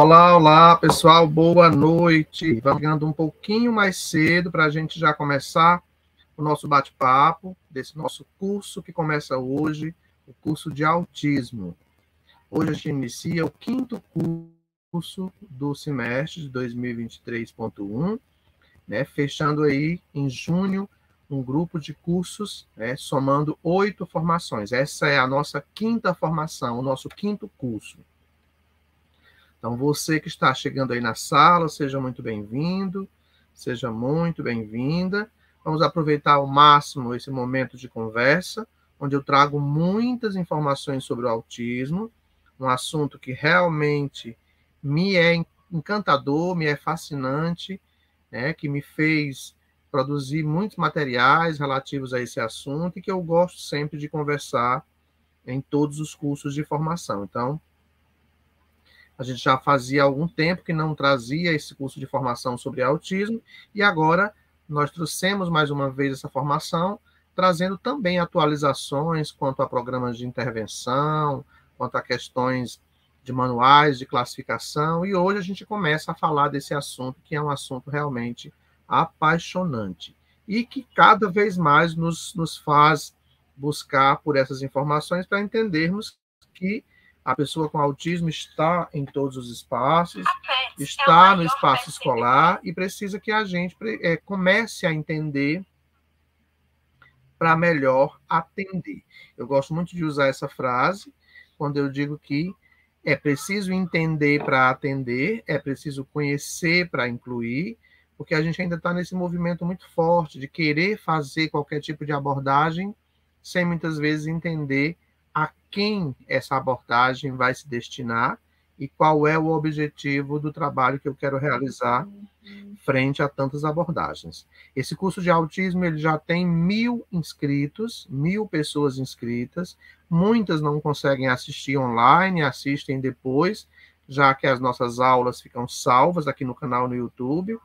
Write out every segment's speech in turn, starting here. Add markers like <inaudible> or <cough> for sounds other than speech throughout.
Olá, olá, pessoal, boa noite. Vamos chegando um pouquinho mais cedo para a gente já começar o nosso bate-papo desse nosso curso que começa hoje, o curso de autismo. Hoje a gente inicia o quinto curso do semestre de 2023.1, né, fechando aí em junho um grupo de cursos, né, somando oito formações. Essa é a nossa quinta formação, o nosso quinto curso. Então, você que está chegando aí na sala, seja muito bem-vindo, seja muito bem-vinda. Vamos aproveitar ao máximo esse momento de conversa, onde eu trago muitas informações sobre o autismo, um assunto que realmente me é encantador, me é fascinante, né, que me fez produzir muitos materiais relativos a esse assunto e que eu gosto sempre de conversar em todos os cursos de formação. Então, a gente já fazia algum tempo que não trazia esse curso de formação sobre autismo, e agora nós trouxemos mais uma vez essa formação, trazendo também atualizações quanto a programas de intervenção, quanto a questões de manuais de classificação, e hoje a gente começa a falar desse assunto, que é um assunto realmente apaixonante, e que cada vez mais nos, nos faz buscar por essas informações para entendermos que a pessoa com autismo está em todos os espaços, é está no espaço escolar e precisa que a gente é, comece a entender para melhor atender. Eu gosto muito de usar essa frase quando eu digo que é preciso entender para atender, é preciso conhecer para incluir, porque a gente ainda está nesse movimento muito forte de querer fazer qualquer tipo de abordagem sem muitas vezes entender a quem essa abordagem vai se destinar e qual é o objetivo do trabalho que eu quero realizar frente a tantas abordagens. Esse curso de autismo ele já tem mil inscritos, mil pessoas inscritas. Muitas não conseguem assistir online, assistem depois, já que as nossas aulas ficam salvas aqui no canal no YouTube.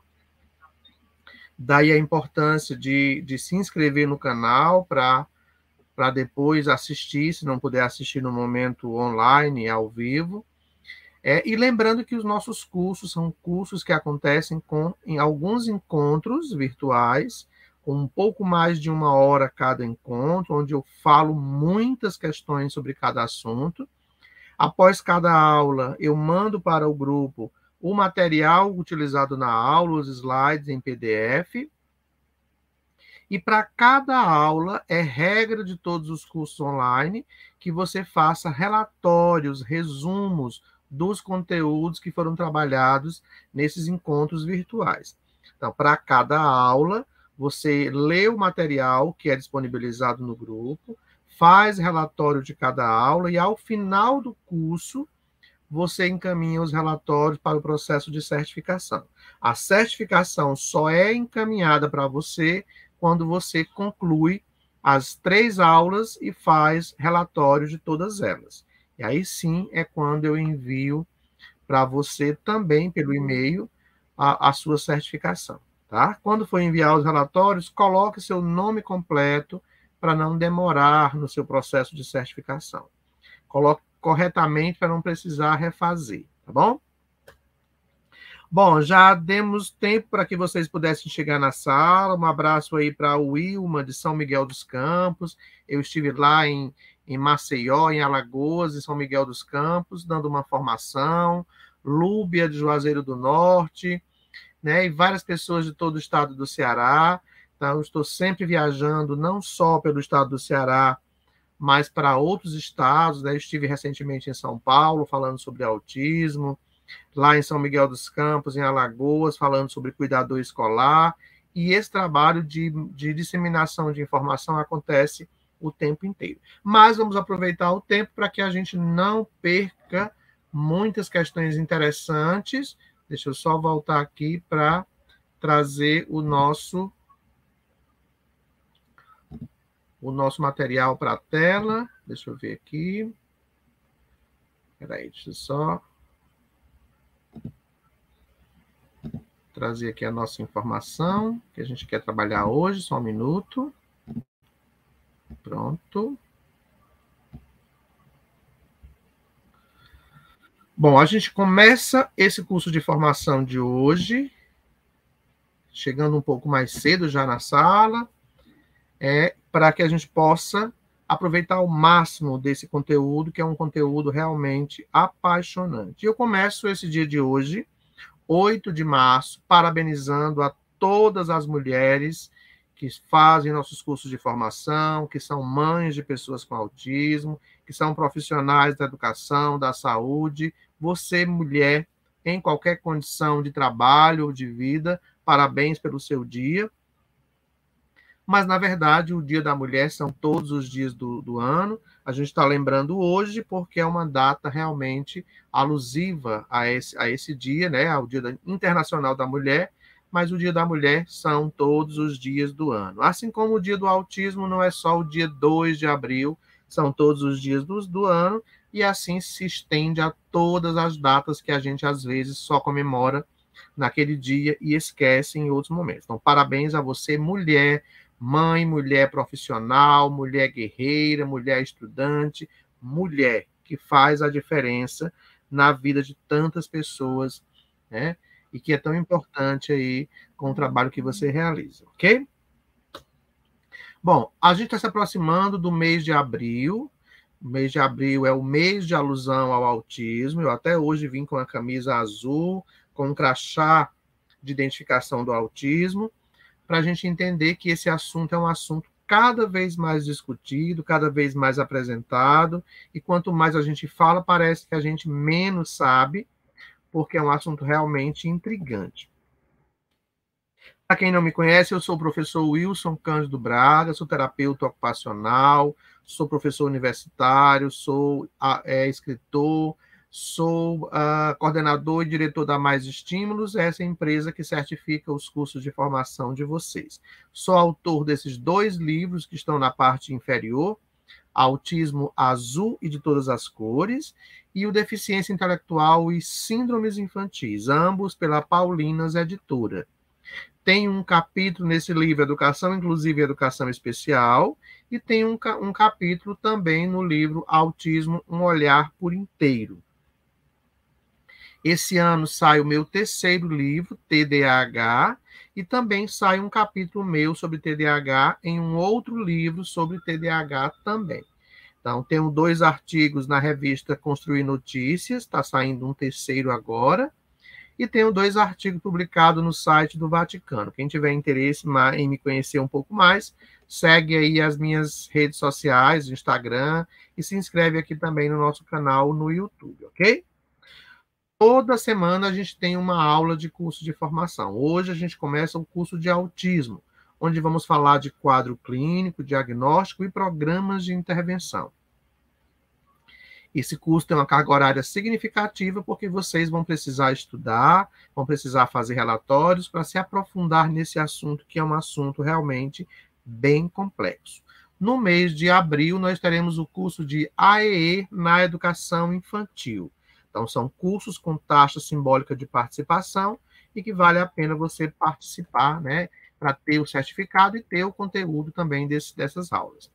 Daí a importância de, de se inscrever no canal para para depois assistir, se não puder assistir no momento online, ao vivo. É, e lembrando que os nossos cursos são cursos que acontecem com, em alguns encontros virtuais, com um pouco mais de uma hora cada encontro, onde eu falo muitas questões sobre cada assunto. Após cada aula, eu mando para o grupo o material utilizado na aula, os slides em PDF, e para cada aula, é regra de todos os cursos online que você faça relatórios, resumos dos conteúdos que foram trabalhados nesses encontros virtuais. Então, para cada aula, você lê o material que é disponibilizado no grupo, faz relatório de cada aula e, ao final do curso, você encaminha os relatórios para o processo de certificação. A certificação só é encaminhada para você quando você conclui as três aulas e faz relatório de todas elas. E aí sim é quando eu envio para você também pelo e-mail a, a, sua certificação, tá? Quando for enviar os relatórios, coloque seu nome completo para não demorar no seu processo de certificação. Coloque corretamente para não precisar refazer, tá bom? Bom, já demos tempo para que vocês pudessem chegar na sala. Um abraço aí para o Wilma, de São Miguel dos Campos. Eu estive lá em, em Maceió, em Alagoas, em São Miguel dos Campos, dando uma formação. Lúbia, de Juazeiro do Norte, né? E várias pessoas de todo o estado do Ceará. Então, estou sempre viajando, não só pelo estado do Ceará, mas para outros estados. Né? Eu estive recentemente em São Paulo, falando sobre autismo lá em São Miguel dos Campos, em Alagoas, falando sobre cuidador escolar, e esse trabalho de, de disseminação de informação acontece o tempo inteiro. Mas vamos aproveitar o tempo para que a gente não perca muitas questões interessantes. Deixa eu só voltar aqui para trazer o nosso o nosso material para a tela. Deixa eu ver aqui. Espera aí, deixa eu só trazer aqui a nossa informação que a gente quer trabalhar hoje, só um minuto. Pronto. Bom, a gente começa esse curso de formação de hoje, chegando um pouco mais cedo já na sala, é, para que a gente possa aproveitar ao máximo desse conteúdo, que é um conteúdo realmente apaixonante. Eu começo esse dia de hoje, 8 de março, parabenizando a todas as mulheres que fazem nossos cursos de formação, que são mães de pessoas com autismo, que são profissionais da educação, da saúde. Você, mulher, em qualquer condição de trabalho ou de vida, parabéns pelo seu dia. Mas, na verdade, o Dia da Mulher são todos os dias do, do ano. A gente está lembrando hoje porque é uma data realmente alusiva a esse, a esse dia, né? ao Dia Internacional da Mulher, mas o Dia da Mulher são todos os dias do ano. Assim como o Dia do Autismo não é só o dia 2 de abril, são todos os dias do, do ano, e assim se estende a todas as datas que a gente às vezes só comemora naquele dia e esquece em outros momentos. Então, parabéns a você, mulher, mãe, mulher profissional, mulher guerreira, mulher estudante, mulher que faz a diferença na vida de tantas pessoas, né? e que é tão importante aí com o trabalho que você realiza, ok? Bom, a gente está se aproximando do mês de abril. O mês de abril é o mês de alusão ao autismo. Eu até hoje vim com a camisa azul, com um crachá de identificação do autismo, para a gente entender que esse assunto é um assunto cada vez mais discutido, cada vez mais apresentado, e quanto mais a gente fala, parece que a gente menos sabe, porque é um assunto realmente intrigante. Para quem não me conhece, eu sou o professor Wilson Cândido Braga, sou terapeuta ocupacional, sou professor universitário, sou é, escritor, sou uh, coordenador e diretor da Mais Estímulos, essa é empresa que certifica os cursos de formação de vocês. Sou autor desses dois livros que estão na parte inferior, Autismo Azul e de Todas as Cores, e o Deficiência Intelectual e Síndromes Infantis, ambos pela Paulinas Editora. Tem um capítulo nesse livro, Educação Inclusiva e Educação Especial, e tem um, um capítulo também no livro Autismo, um Olhar por Inteiro. Esse ano sai o meu terceiro livro, TDAH, e também sai um capítulo meu sobre TDAH em um outro livro sobre TDAH também. Então, tenho dois artigos na revista Construir Notícias, está saindo um terceiro agora, e tenho dois artigos publicados no site do Vaticano. Quem tiver interesse em me conhecer um pouco mais, segue aí as minhas redes sociais, Instagram, e se inscreve aqui também no nosso canal no YouTube, ok? Toda semana a gente tem uma aula de curso de formação. Hoje a gente começa o curso de autismo onde vamos falar de quadro clínico, diagnóstico e programas de intervenção. Esse curso tem uma carga horária significativa, porque vocês vão precisar estudar, vão precisar fazer relatórios para se aprofundar nesse assunto, que é um assunto realmente bem complexo. No mês de abril, nós teremos o curso de AEE na educação infantil. Então, são cursos com taxa simbólica de participação e que vale a pena você participar, né? para ter o certificado e ter o conteúdo também desse, dessas aulas.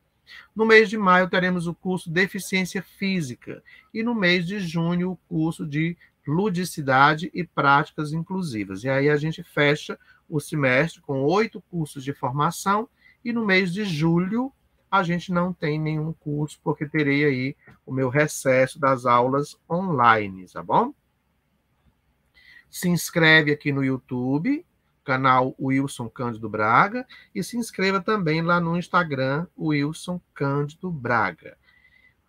No mês de maio teremos o curso Deficiência Física e no mês de junho o curso de Ludicidade e Práticas Inclusivas. E aí a gente fecha o semestre com oito cursos de formação e no mês de julho a gente não tem nenhum curso porque terei aí o meu recesso das aulas online, tá bom? Se inscreve aqui no YouTube canal Wilson Cândido Braga e se inscreva também lá no Instagram Wilson Cândido Braga.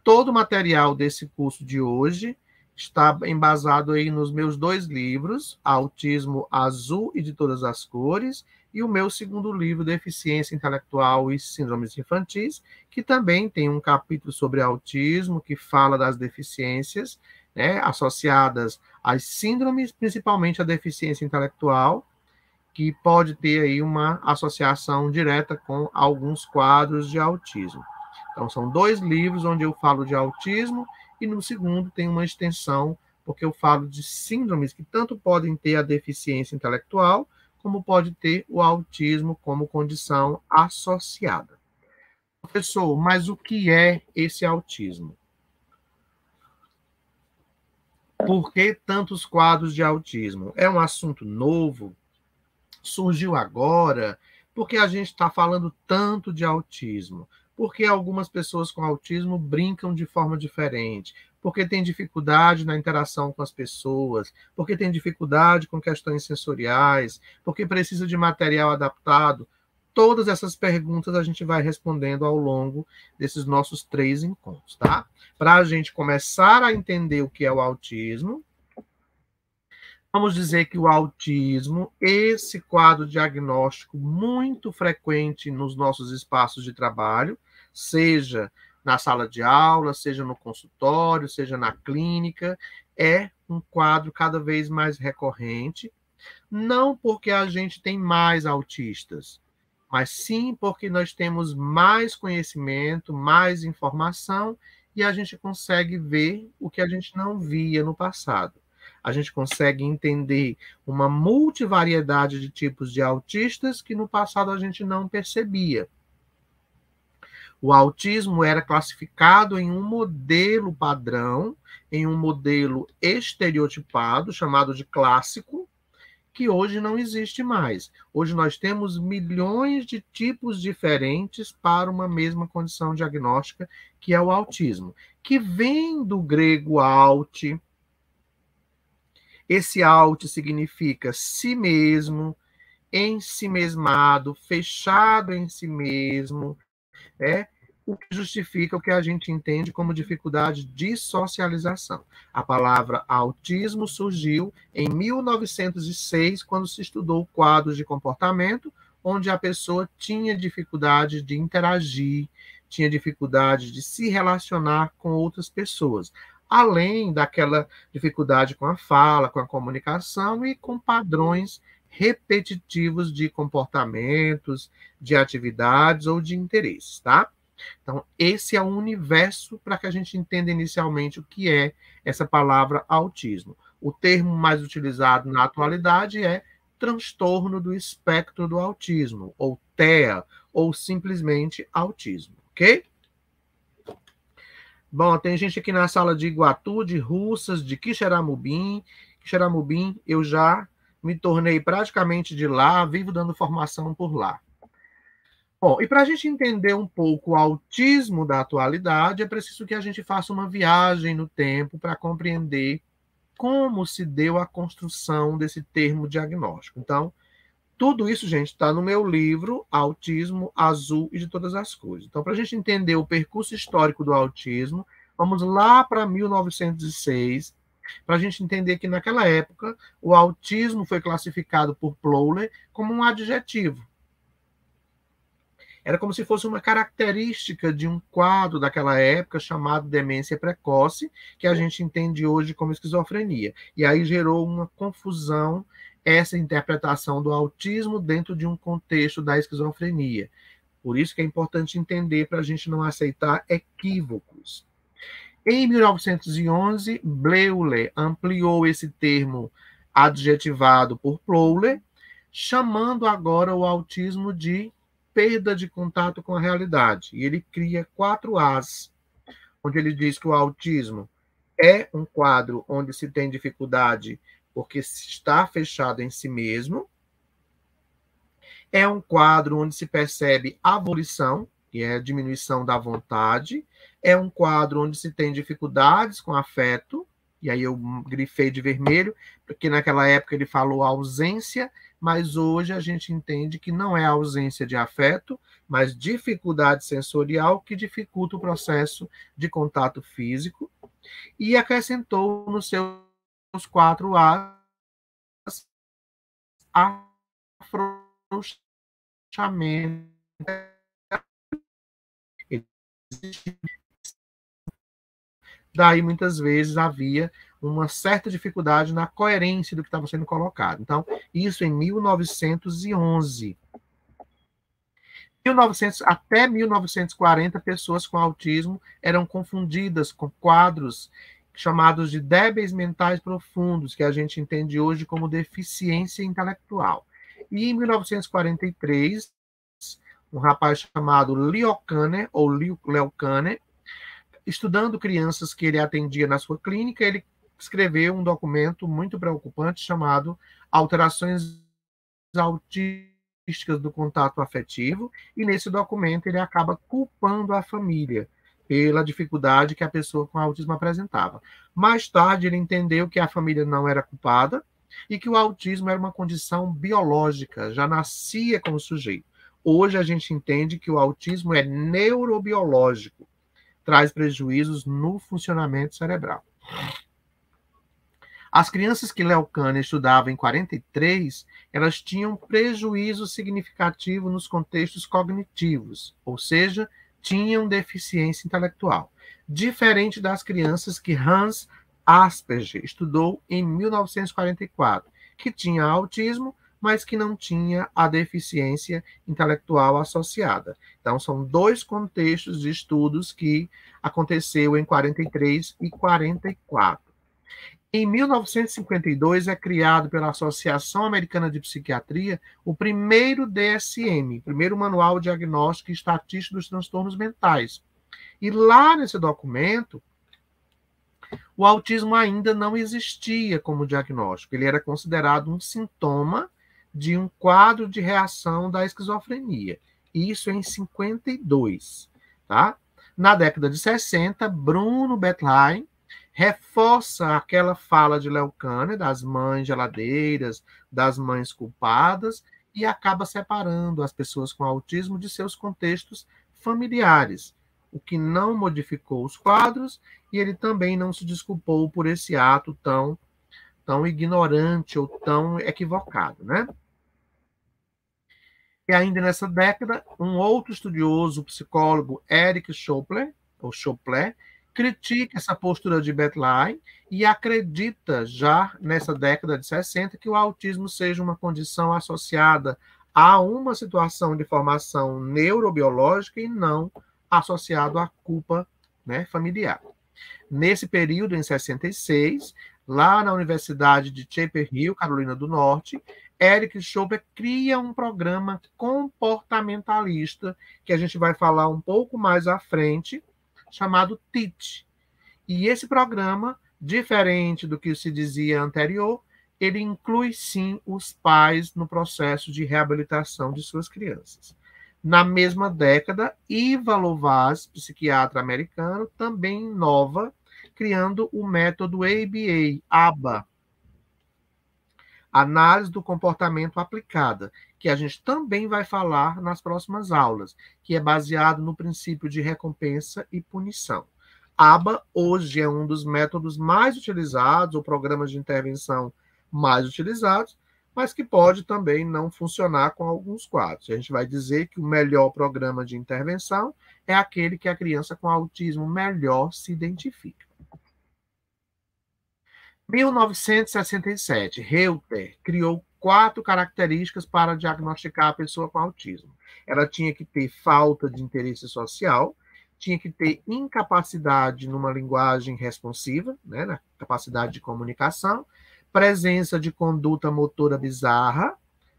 Todo o material desse curso de hoje está embasado aí nos meus dois livros, Autismo Azul e de Todas as Cores, e o meu segundo livro, Deficiência Intelectual e Síndromes Infantis, que também tem um capítulo sobre autismo, que fala das deficiências né, associadas às síndromes, principalmente a deficiência intelectual, que pode ter aí uma associação direta com alguns quadros de autismo. Então, são dois livros onde eu falo de autismo, e no segundo tem uma extensão, porque eu falo de síndromes que tanto podem ter a deficiência intelectual, como pode ter o autismo como condição associada. Professor, mas o que é esse autismo? Por que tantos quadros de autismo? É um assunto novo? Surgiu agora? Porque a gente está falando tanto de autismo? Porque algumas pessoas com autismo brincam de forma diferente? Porque tem dificuldade na interação com as pessoas? Porque tem dificuldade com questões sensoriais? Porque precisa de material adaptado? Todas essas perguntas a gente vai respondendo ao longo desses nossos três encontros, tá? Para a gente começar a entender o que é o autismo, vamos dizer que o autismo, esse quadro diagnóstico muito frequente nos nossos espaços de trabalho, seja na sala de aula, seja no consultório, seja na clínica, é um quadro cada vez mais recorrente, não porque a gente tem mais autistas, mas sim porque nós temos mais conhecimento, mais informação e a gente consegue ver o que a gente não via no passado. A gente consegue entender uma multivariedade de tipos de autistas que no passado a gente não percebia. O autismo era classificado em um modelo padrão, em um modelo estereotipado, chamado de clássico, que hoje não existe mais. Hoje nós temos milhões de tipos diferentes para uma mesma condição diagnóstica, que é o autismo, que vem do grego alt. Esse alt significa si mesmo, em si fechado em si mesmo, é o que justifica o que a gente entende como dificuldade de socialização. A palavra autismo surgiu em 1906, quando se estudou quadros de comportamento, onde a pessoa tinha dificuldade de interagir, tinha dificuldade de se relacionar com outras pessoas, além daquela dificuldade com a fala, com a comunicação e com padrões repetitivos de comportamentos, de atividades ou de interesses, tá? Então, esse é o universo para que a gente entenda inicialmente o que é essa palavra autismo. O termo mais utilizado na atualidade é transtorno do espectro do autismo, ou TEA, ou simplesmente autismo, ok? Bom, tem gente aqui na sala de Iguatu, de Russas, de Quixeramobim. Quixeramobim, eu já me tornei praticamente de lá, vivo dando formação por lá. Bom, e para a gente entender um pouco o autismo da atualidade, é preciso que a gente faça uma viagem no tempo para compreender como se deu a construção desse termo diagnóstico. Então, tudo isso, gente, está no meu livro Autismo Azul e de Todas as Coisas. Então, para a gente entender o percurso histórico do autismo, vamos lá para 1906, para a gente entender que naquela época o autismo foi classificado por Plowler como um adjetivo. Era como se fosse uma característica de um quadro daquela época chamado demência precoce, que a gente entende hoje como esquizofrenia. E aí gerou uma confusão essa interpretação do autismo dentro de um contexto da esquizofrenia. Por isso que é importante entender para a gente não aceitar equívocos. Em 1911, Bleuler ampliou esse termo adjetivado por Plowler, chamando agora o autismo de perda de contato com a realidade. E ele cria quatro As, onde ele diz que o autismo é um quadro onde se tem dificuldade porque está fechado em si mesmo. É um quadro onde se percebe abolição, que é a diminuição da vontade. É um quadro onde se tem dificuldades com afeto, e aí eu grifei de vermelho, porque naquela época ele falou ausência, mas hoje a gente entende que não é ausência de afeto, mas dificuldade sensorial que dificulta o processo de contato físico, e acrescentou nos seus quatro A's afrouxamento. Daí, muitas vezes, havia uma certa dificuldade na coerência do que estava sendo colocado. Então, isso em 1911. 1900, até 1940, pessoas com autismo eram confundidas com quadros chamados de débeis mentais profundos, que a gente entende hoje como deficiência intelectual. E em 1943, um rapaz chamado Leo Kanner, ou Leo Kanner, estudando crianças que ele atendia na sua clínica, ele escreveu um documento muito preocupante chamado Alterações Autísticas do Contato Afetivo, e nesse documento ele acaba culpando a família pela dificuldade que a pessoa com autismo apresentava. Mais tarde, ele entendeu que a família não era culpada e que o autismo era uma condição biológica, já nascia como sujeito. Hoje a gente entende que o autismo é neurobiológico, traz prejuízos no funcionamento cerebral. As crianças que Léo estudava em 43, elas tinham prejuízo significativo nos contextos cognitivos, ou seja, tinham deficiência intelectual, diferente das crianças que Hans Asperger estudou em 1944, que tinha autismo, mas que não tinha a deficiência intelectual associada. Então, são dois contextos de estudos que aconteceu em 43 e 44. Em 1952 é criado pela Associação Americana de Psiquiatria o primeiro DSM, primeiro Manual Diagnóstico e Estatístico dos Transtornos Mentais. E lá nesse documento, o autismo ainda não existia como diagnóstico, ele era considerado um sintoma de um quadro de reação da esquizofrenia. Isso em 52, tá? Na década de 60, Bruno Bettelheim reforça aquela fala de Léo das mães geladeiras, das mães culpadas, e acaba separando as pessoas com autismo de seus contextos familiares, o que não modificou os quadros, e ele também não se desculpou por esse ato tão, tão ignorante ou tão equivocado, né? E ainda nessa década, um outro estudioso, o psicólogo Eric Schopler, ou Schopler, critica essa postura de Betline e acredita já nessa década de 60 que o autismo seja uma condição associada a uma situação de formação neurobiológica e não associado à culpa né, familiar. Nesse período, em 66, lá na Universidade de Chapel Hill, Carolina do Norte, Eric Schober cria um programa comportamentalista, que a gente vai falar um pouco mais à frente, chamado TIT. E esse programa, diferente do que se dizia anterior, ele inclui sim os pais no processo de reabilitação de suas crianças. Na mesma década, Iva Lovaz, psiquiatra americano, também inova, criando o método ABA, ABA, Análise do Comportamento Aplicada, que a gente também vai falar nas próximas aulas, que é baseado no princípio de recompensa e punição. ABA hoje é um dos métodos mais utilizados, ou programas de intervenção mais utilizados, mas que pode também não funcionar com alguns quadros. A gente vai dizer que o melhor programa de intervenção é aquele que a criança com autismo melhor se identifica. 1967, Reuter criou quatro características para diagnosticar a pessoa com autismo. Ela tinha que ter falta de interesse social, tinha que ter incapacidade numa linguagem responsiva, né, na capacidade de comunicação, presença de conduta motora bizarra,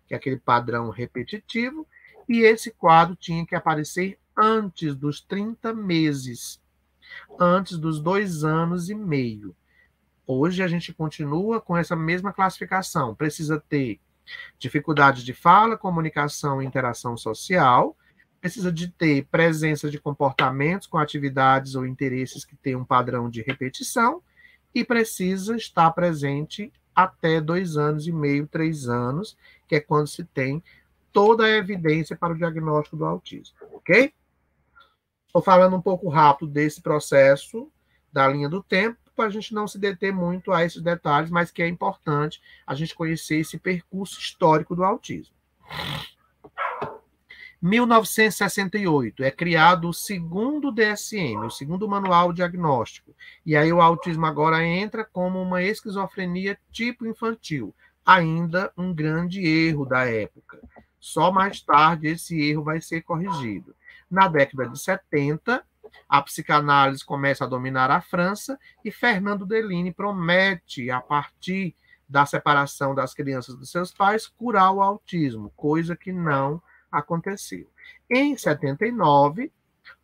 que é aquele padrão repetitivo, e esse quadro tinha que aparecer antes dos 30 meses, antes dos dois anos e meio. Hoje a gente continua com essa mesma classificação. Precisa ter dificuldade de fala, comunicação e interação social, precisa de ter presença de comportamentos com atividades ou interesses que têm um padrão de repetição e precisa estar presente até dois anos e meio, três anos, que é quando se tem toda a evidência para o diagnóstico do autismo, ok? Estou falando um pouco rápido desse processo da linha do tempo, para a gente não se deter muito a esses detalhes, mas que é importante a gente conhecer esse percurso histórico do autismo. 1968 é criado o segundo DSM, o segundo manual diagnóstico. E aí o autismo agora entra como uma esquizofrenia tipo infantil, ainda um grande erro da época. Só mais tarde esse erro vai ser corrigido. Na década de 70, a psicanálise começa a dominar a França e Fernando Deline promete, a partir da separação das crianças dos seus pais, curar o autismo, coisa que não aconteceu. Em 79,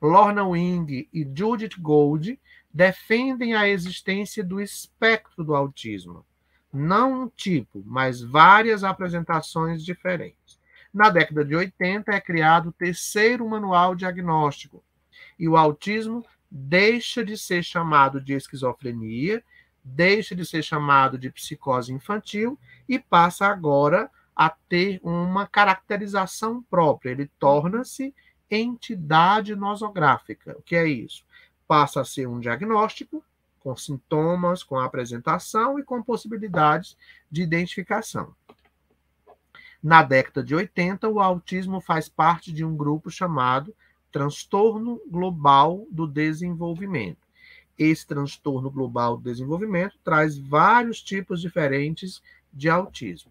Lorna Wing e Judith Gold defendem a existência do espectro do autismo, não um tipo, mas várias apresentações diferentes. Na década de 80 é criado o terceiro manual diagnóstico, e o autismo deixa de ser chamado de esquizofrenia, deixa de ser chamado de psicose infantil e passa agora a ter uma caracterização própria. Ele torna-se entidade nosográfica. O que é isso? Passa a ser um diagnóstico com sintomas, com apresentação e com possibilidades de identificação. Na década de 80, o autismo faz parte de um grupo chamado transtorno global do desenvolvimento. Esse transtorno global do desenvolvimento traz vários tipos diferentes de autismo.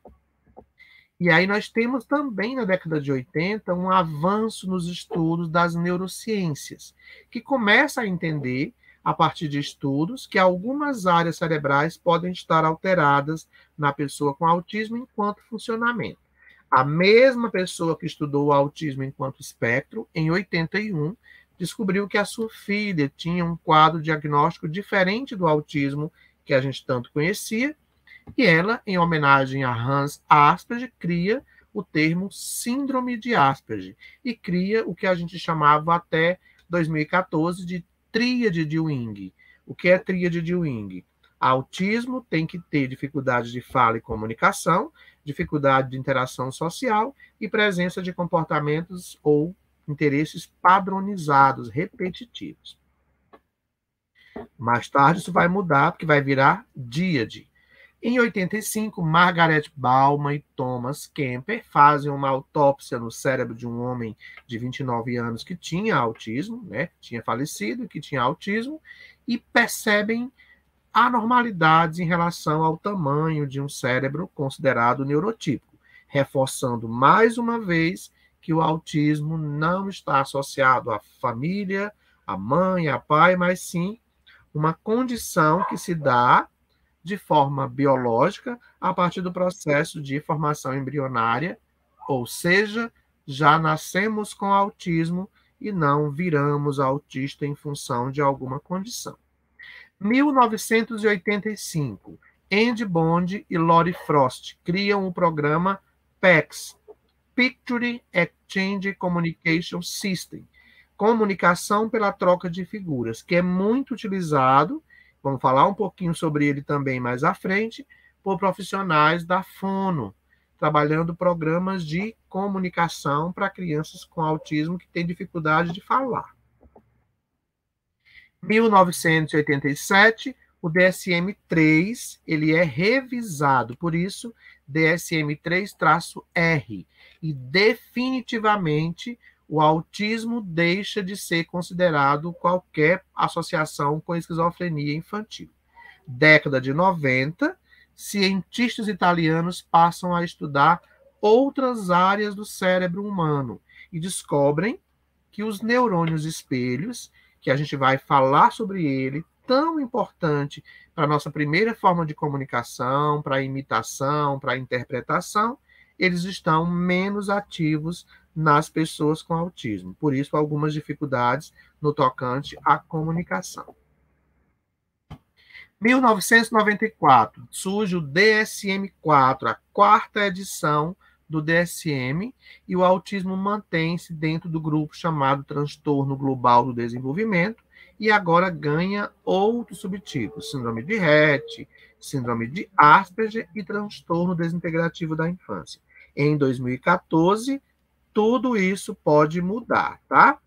E aí nós temos também na década de 80 um avanço nos estudos das neurociências, que começa a entender a partir de estudos que algumas áreas cerebrais podem estar alteradas na pessoa com autismo enquanto funcionamento. A mesma pessoa que estudou o autismo enquanto espectro, em 81, descobriu que a sua filha tinha um quadro diagnóstico diferente do autismo que a gente tanto conhecia, e ela, em homenagem a Hans Asperger, cria o termo síndrome de Asperger e cria o que a gente chamava até 2014 de tríade de Wing. O que é tríade de Wing? Autismo tem que ter dificuldade de fala e comunicação, dificuldade de interação social e presença de comportamentos ou interesses padronizados, repetitivos. Mais tarde isso vai mudar, porque vai virar díade. Em 85, Margaret Bauman e Thomas Kemper fazem uma autópsia no cérebro de um homem de 29 anos que tinha autismo, né? Tinha falecido, que tinha autismo, e percebem anormalidades em relação ao tamanho de um cérebro considerado neurotípico, reforçando mais uma vez que o autismo não está associado à família, à mãe, a pai, mas sim uma condição que se dá de forma biológica a partir do processo de formação embrionária, ou seja, já nascemos com autismo e não viramos autista em função de alguma condição. 1985, Andy Bond e Lori Frost criam o programa PEX, Picture Exchange Communication System, comunicação pela troca de figuras, que é muito utilizado, vamos falar um pouquinho sobre ele também mais à frente, por profissionais da Fono, trabalhando programas de comunicação para crianças com autismo que têm dificuldade de falar. 1987, o DSM-3 ele é revisado, por isso DSM-3-R, e definitivamente o autismo deixa de ser considerado qualquer associação com esquizofrenia infantil. Década de 90, cientistas italianos passam a estudar outras áreas do cérebro humano e descobrem que os neurônios espelhos que a gente vai falar sobre ele, tão importante para a nossa primeira forma de comunicação, para a imitação, para a interpretação, eles estão menos ativos nas pessoas com autismo. Por isso, algumas dificuldades no tocante à comunicação. 1994, surge o DSM-4, a quarta edição do DSM e o autismo mantém-se dentro do grupo chamado transtorno global do desenvolvimento e agora ganha outros subtipos, síndrome de Rett, síndrome de Asperger e transtorno desintegrativo da infância. Em 2014, tudo isso pode mudar, tá?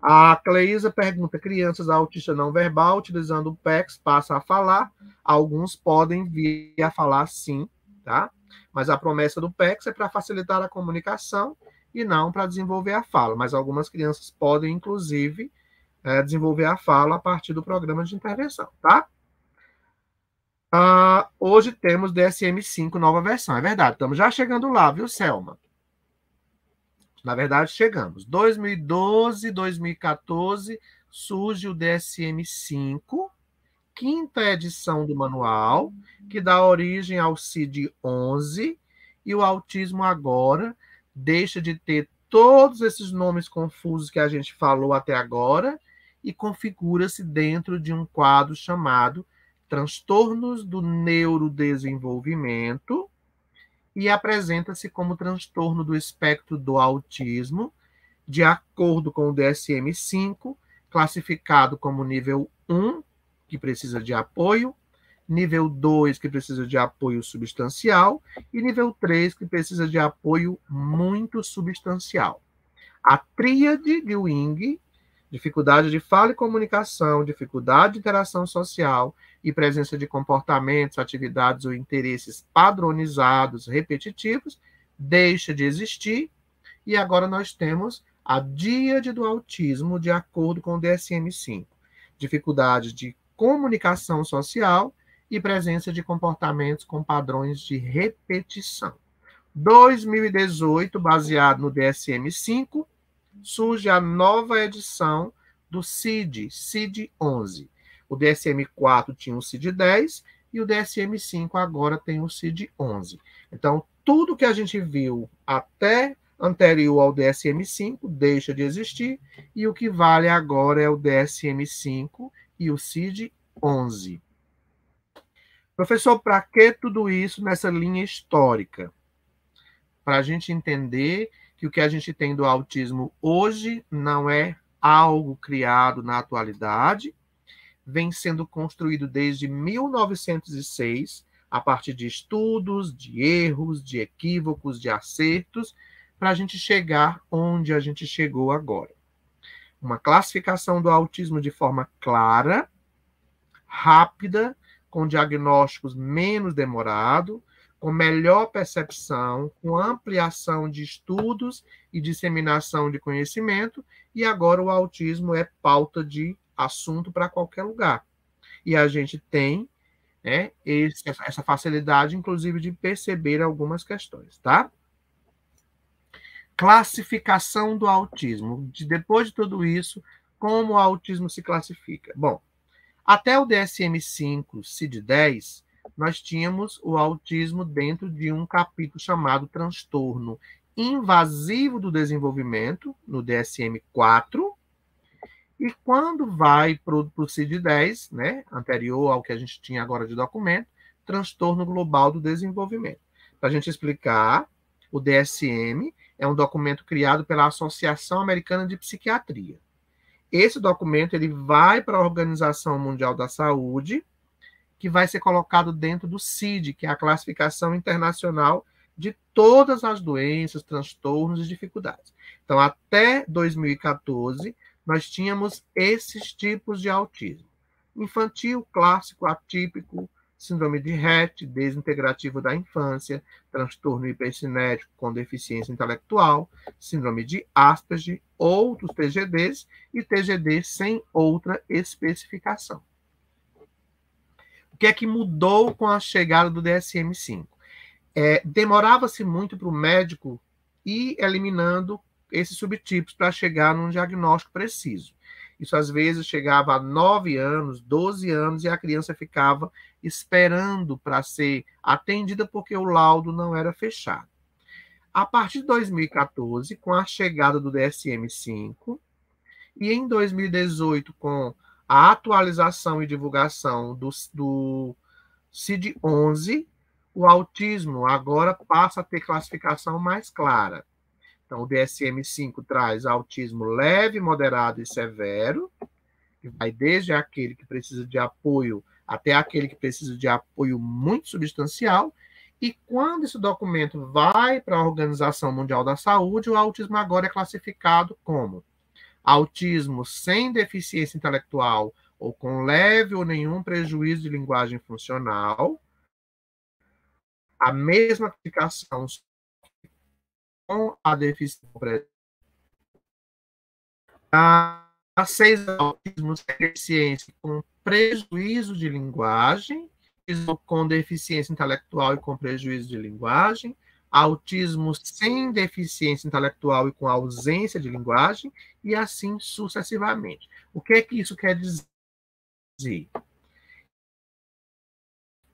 A Cleisa pergunta: crianças autistas não verbal, utilizando o PEX, passa a falar. Alguns podem vir a falar sim, tá? Mas a promessa do PEX é para facilitar a comunicação e não para desenvolver a fala. Mas algumas crianças podem, inclusive, é, desenvolver a fala a partir do programa de intervenção, tá? Uh, hoje temos DSM-5 nova versão, é verdade. Estamos já chegando lá, viu, Selma? Na verdade, chegamos. 2012, 2014, surge o DSM-5, quinta edição do manual, que dá origem ao CID-11, e o autismo agora. Deixa de ter todos esses nomes confusos que a gente falou até agora e configura-se dentro de um quadro chamado transtornos do neurodesenvolvimento e apresenta-se como transtorno do espectro do autismo, de acordo com o DSM-5, classificado como nível 1, que precisa de apoio, nível 2, que precisa de apoio substancial, e nível 3, que precisa de apoio muito substancial. A tríade de Wing, dificuldade de fala e comunicação, dificuldade de interação social e presença de comportamentos, atividades ou interesses padronizados, repetitivos, deixa de existir, e agora nós temos a díade do autismo, de acordo com o DSM-5. Dificuldade de comunicação social e presença de comportamentos com padrões de repetição. 2018, baseado no DSM-5, surge a nova edição do CID, CID 11. O DSM-4 tinha o CID 10 e o DSM-5 agora tem o CID 11. Então, tudo que a gente viu até anterior ao DSM-5 deixa de existir e o que vale agora é o DSM-5 e o CID 11. Professor, para que tudo isso nessa linha histórica? Para a gente entender que o que a gente tem do autismo hoje não é algo criado na atualidade, vem sendo construído desde 1906, a partir de estudos, de erros, de equívocos, de acertos, para a gente chegar onde a gente chegou agora. Uma classificação do autismo de forma clara, rápida, com diagnósticos menos demorado, com melhor percepção, com ampliação de estudos e disseminação de conhecimento, e agora o autismo é pauta de assunto para qualquer lugar. E a gente tem né, esse, essa facilidade, inclusive, de perceber algumas questões, tá? Classificação do autismo. De, depois de tudo isso, como o autismo se classifica? Bom, até o DSM-5, CID-10, nós tínhamos o autismo dentro de um capítulo chamado transtorno invasivo do desenvolvimento, no DSM-4, e quando vai para o CID-10, né, anterior ao que a gente tinha agora de documento, transtorno global do desenvolvimento. Para a gente explicar, o DSM é um documento criado pela Associação Americana de Psiquiatria. Esse documento ele vai para a Organização Mundial da Saúde, que vai ser colocado dentro do CID, que é a classificação internacional de todas as doenças, transtornos e dificuldades. Então, até 2014, nós tínhamos esses tipos de autismo. Infantil, clássico, atípico, síndrome de Rett, desintegrativo da infância, transtorno hipercinético com deficiência intelectual, síndrome de Asperger, outros TGDs e TGD sem outra especificação. O que é que mudou com a chegada do DSM-5? É, Demorava-se muito para o médico ir eliminando esses subtipos para chegar num diagnóstico preciso. Isso às vezes chegava a 9 anos, 12 anos, e a criança ficava esperando para ser atendida porque o laudo não era fechado. A partir de 2014, com a chegada do DSM-5, e em 2018, com a atualização e divulgação do, do CID-11, o autismo agora passa a ter classificação mais clara. Então, o DSM-5 traz autismo leve, moderado e severo, que vai desde aquele que precisa de apoio até aquele que precisa de apoio muito substancial. E quando esse documento vai para a Organização Mundial da Saúde, o autismo agora é classificado como autismo sem deficiência intelectual ou com leve ou nenhum prejuízo de linguagem funcional. A mesma classificação com a deficiência. A seis autismos deficiência com prejuízo de linguagem, com deficiência intelectual e com prejuízo de linguagem, autismo sem deficiência intelectual e com ausência de linguagem, e assim sucessivamente. O que é que isso quer dizer?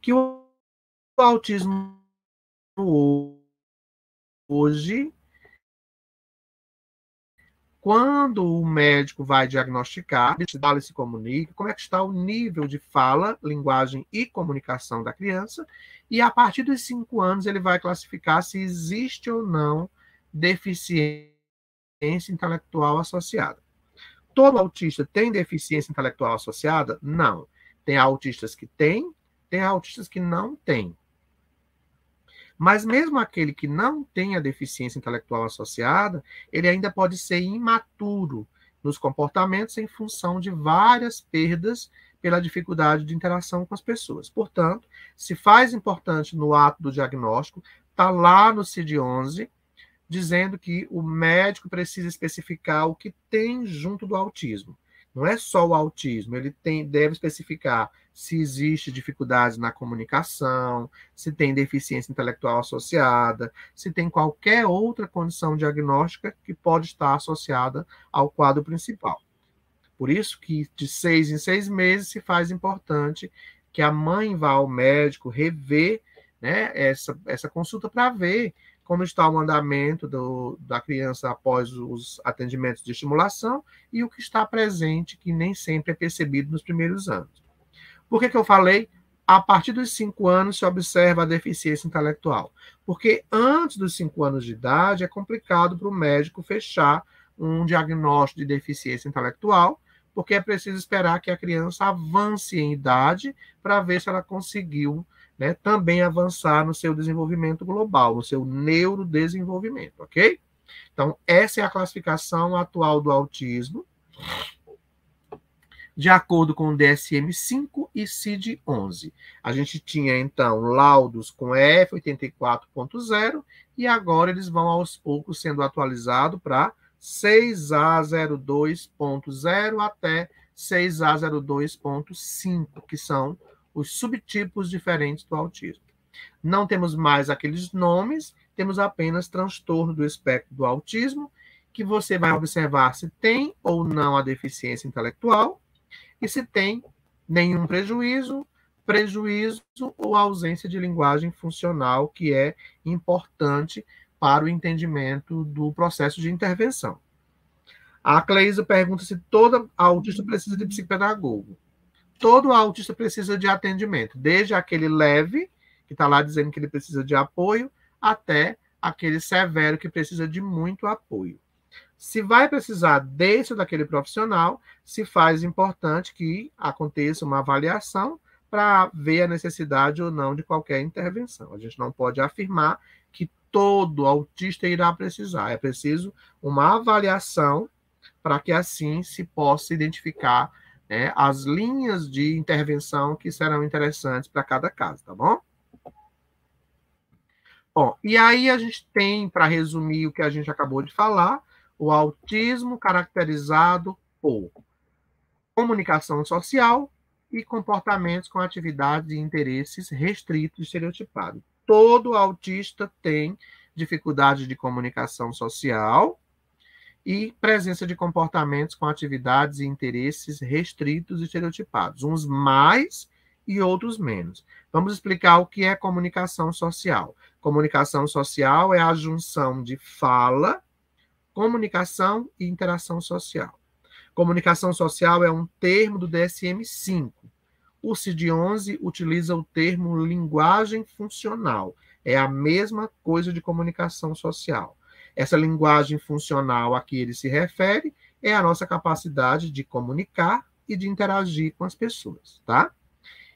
Que o autismo hoje quando o médico vai diagnosticar, ele se comunica, como é que está o nível de fala, linguagem e comunicação da criança, e a partir dos cinco anos ele vai classificar se existe ou não deficiência intelectual associada. Todo autista tem deficiência intelectual associada? Não. Tem autistas que têm, tem autistas que não têm. Mas mesmo aquele que não tem a deficiência intelectual associada, ele ainda pode ser imaturo nos comportamentos em função de várias perdas pela dificuldade de interação com as pessoas. Portanto, se faz importante no ato do diagnóstico, está lá no CID-11, dizendo que o médico precisa especificar o que tem junto do autismo. Não é só o autismo, ele tem, deve especificar se existe dificuldades na comunicação, se tem deficiência intelectual associada, se tem qualquer outra condição diagnóstica que pode estar associada ao quadro principal. Por isso que de seis em seis meses se faz importante que a mãe vá ao médico rever né, essa, essa consulta para ver como está o andamento do, da criança após os atendimentos de estimulação e o que está presente, que nem sempre é percebido nos primeiros anos. Por que, que eu falei? A partir dos cinco anos se observa a deficiência intelectual. Porque antes dos cinco anos de idade é complicado para o médico fechar um diagnóstico de deficiência intelectual, porque é preciso esperar que a criança avance em idade para ver se ela conseguiu né, também avançar no seu desenvolvimento global, no seu neurodesenvolvimento, ok? Então, essa é a classificação atual do autismo de acordo com o DSM-5 e CID-11. A gente tinha, então, laudos com F84.0 e agora eles vão aos poucos sendo atualizados para 6A02.0 até 6A02.5, que são os subtipos diferentes do autismo. Não temos mais aqueles nomes, temos apenas transtorno do espectro do autismo, que você vai observar se tem ou não a deficiência intelectual, e se tem nenhum prejuízo, prejuízo ou ausência de linguagem funcional, que é importante para o entendimento do processo de intervenção. A Cleisa pergunta se toda autista precisa de psicopedagogo. Todo autista precisa de atendimento, desde aquele leve, que está lá dizendo que ele precisa de apoio, até aquele severo que precisa de muito apoio. Se vai precisar desse ou daquele profissional, se faz importante que aconteça uma avaliação para ver a necessidade ou não de qualquer intervenção. A gente não pode afirmar que todo autista irá precisar. É preciso uma avaliação para que assim se possa identificar né, as linhas de intervenção que serão interessantes para cada caso, tá bom? Bom, e aí a gente tem, para resumir o que a gente acabou de falar, o autismo caracterizado por comunicação social e comportamentos com atividades e interesses restritos e estereotipados. Todo autista tem dificuldade de comunicação social e presença de comportamentos com atividades e interesses restritos e estereotipados, uns mais e outros menos. Vamos explicar o que é comunicação social. Comunicação social é a junção de fala comunicação e interação social. Comunicação social é um termo do DSM-5. O CID-11 utiliza o termo linguagem funcional. É a mesma coisa de comunicação social. Essa linguagem funcional a que ele se refere é a nossa capacidade de comunicar e de interagir com as pessoas, tá?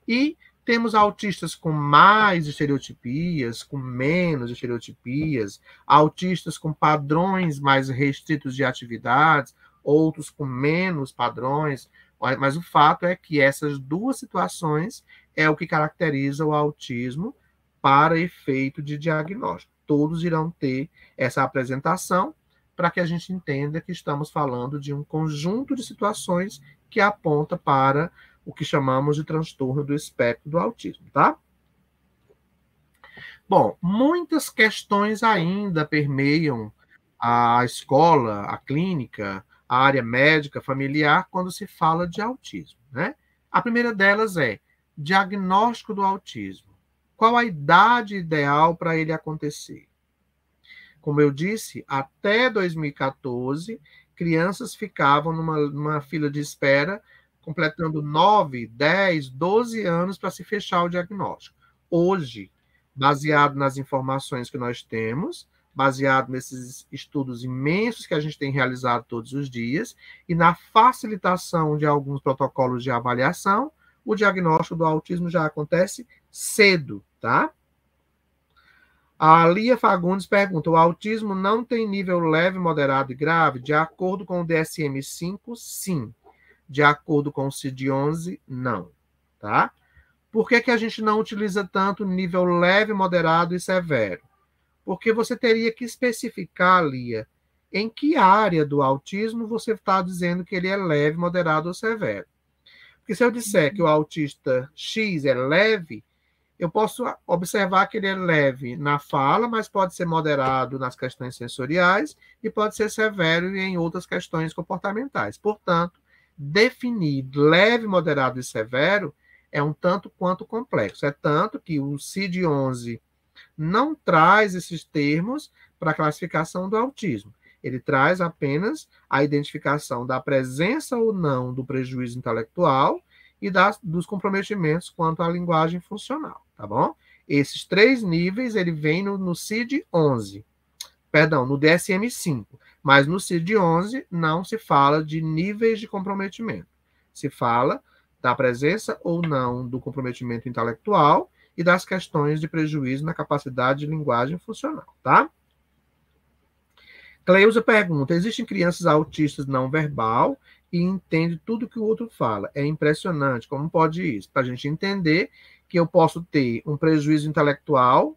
E temos autistas com mais estereotipias, com menos estereotipias, autistas com padrões mais restritos de atividades, outros com menos padrões, mas o fato é que essas duas situações é o que caracteriza o autismo para efeito de diagnóstico. Todos irão ter essa apresentação para que a gente entenda que estamos falando de um conjunto de situações que aponta para o que chamamos de transtorno do espectro do autismo, tá? Bom, muitas questões ainda permeiam a escola, a clínica, a área médica familiar quando se fala de autismo, né? A primeira delas é diagnóstico do autismo. Qual a idade ideal para ele acontecer? Como eu disse, até 2014 crianças ficavam numa, numa fila de espera, completando 9, 10, 12 anos para se fechar o diagnóstico. Hoje, baseado nas informações que nós temos, baseado nesses estudos imensos que a gente tem realizado todos os dias, e na facilitação de alguns protocolos de avaliação, o diagnóstico do autismo já acontece cedo, tá? A Lia Fagundes pergunta: o autismo não tem nível leve, moderado e grave? De acordo com o DSM-5, sim. De acordo com o CID-11, não. Tá? Por que, que a gente não utiliza tanto nível leve, moderado e severo? Porque você teria que especificar, Lia, em que área do autismo você está dizendo que ele é leve, moderado ou severo. Porque se eu disser que o autista X é leve, eu posso observar que ele é leve na fala, mas pode ser moderado nas questões sensoriais e pode ser severo em outras questões comportamentais. Portanto, definir leve, moderado e severo é um tanto quanto complexo. É tanto que o CID-11 não traz esses termos para a classificação do autismo. Ele traz apenas a identificação da presença ou não do prejuízo intelectual e das, dos comprometimentos quanto à linguagem funcional tá bom? Esses três níveis, ele vem no, no CID-11, perdão, no DSM-5, mas no CID-11 não se fala de níveis de comprometimento. Se fala da presença ou não do comprometimento intelectual e das questões de prejuízo na capacidade de linguagem funcional, tá? Cleusa pergunta: existem crianças autistas não verbal e entende tudo que o outro fala? É impressionante. Como pode isso? Para a gente entender que eu posso ter um prejuízo intelectual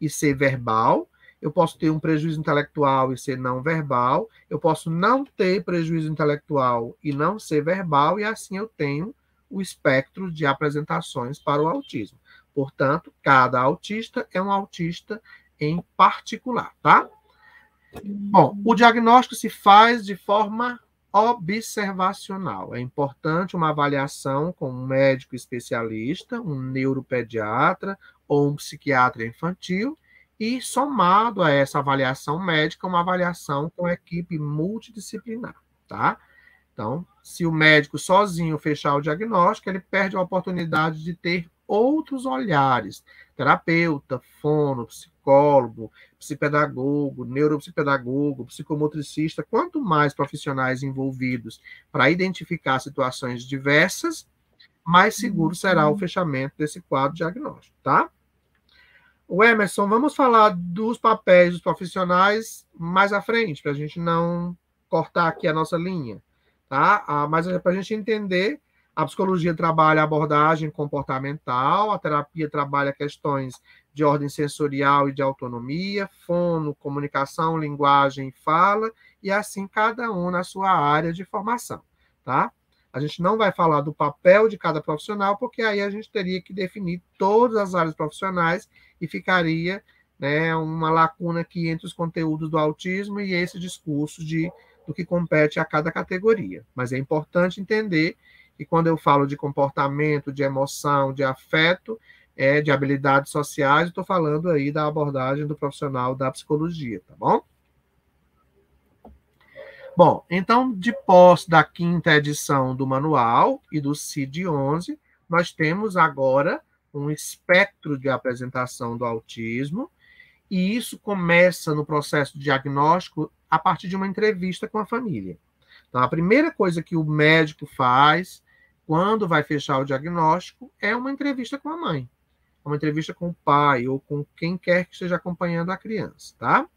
e ser verbal, eu posso ter um prejuízo intelectual e ser não verbal, eu posso não ter prejuízo intelectual e não ser verbal, e assim eu tenho o espectro de apresentações para o autismo. Portanto, cada autista é um autista em particular, tá? Bom, o diagnóstico se faz de forma observacional. É importante uma avaliação com um médico especialista, um neuropediatra ou um psiquiatra infantil, e somado a essa avaliação médica, uma avaliação com equipe multidisciplinar, tá? Então, se o médico sozinho fechar o diagnóstico, ele perde a oportunidade de ter outros olhares, terapeuta, fono, psicólogo, psicopedagogo, neuropsicopedagogo, psicomotricista, quanto mais profissionais envolvidos para identificar situações diversas, mais seguro será o uhum. fechamento desse quadro diagnóstico, tá? O Emerson, vamos falar dos papéis dos profissionais mais à frente, para a gente não cortar aqui a nossa linha, tá? Ah, mas é para a gente entender a psicologia trabalha abordagem comportamental, a terapia trabalha questões de ordem sensorial e de autonomia, fono, comunicação, linguagem e fala, e assim cada um na sua área de formação, tá? A gente não vai falar do papel de cada profissional, porque aí a gente teria que definir todas as áreas profissionais e ficaria né, uma lacuna aqui entre os conteúdos do autismo e esse discurso de do que compete a cada categoria. Mas é importante entender e quando eu falo de comportamento, de emoção, de afeto, é, de habilidades sociais, estou falando aí da abordagem do profissional da psicologia, tá bom? Bom, então, de posse da quinta edição do manual e do CID-11, nós temos agora um espectro de apresentação do autismo, e isso começa no processo diagnóstico a partir de uma entrevista com a família. Então, a primeira coisa que o médico faz quando vai fechar o diagnóstico, é uma entrevista com a mãe, uma entrevista com o pai ou com quem quer que esteja acompanhando a criança, tá?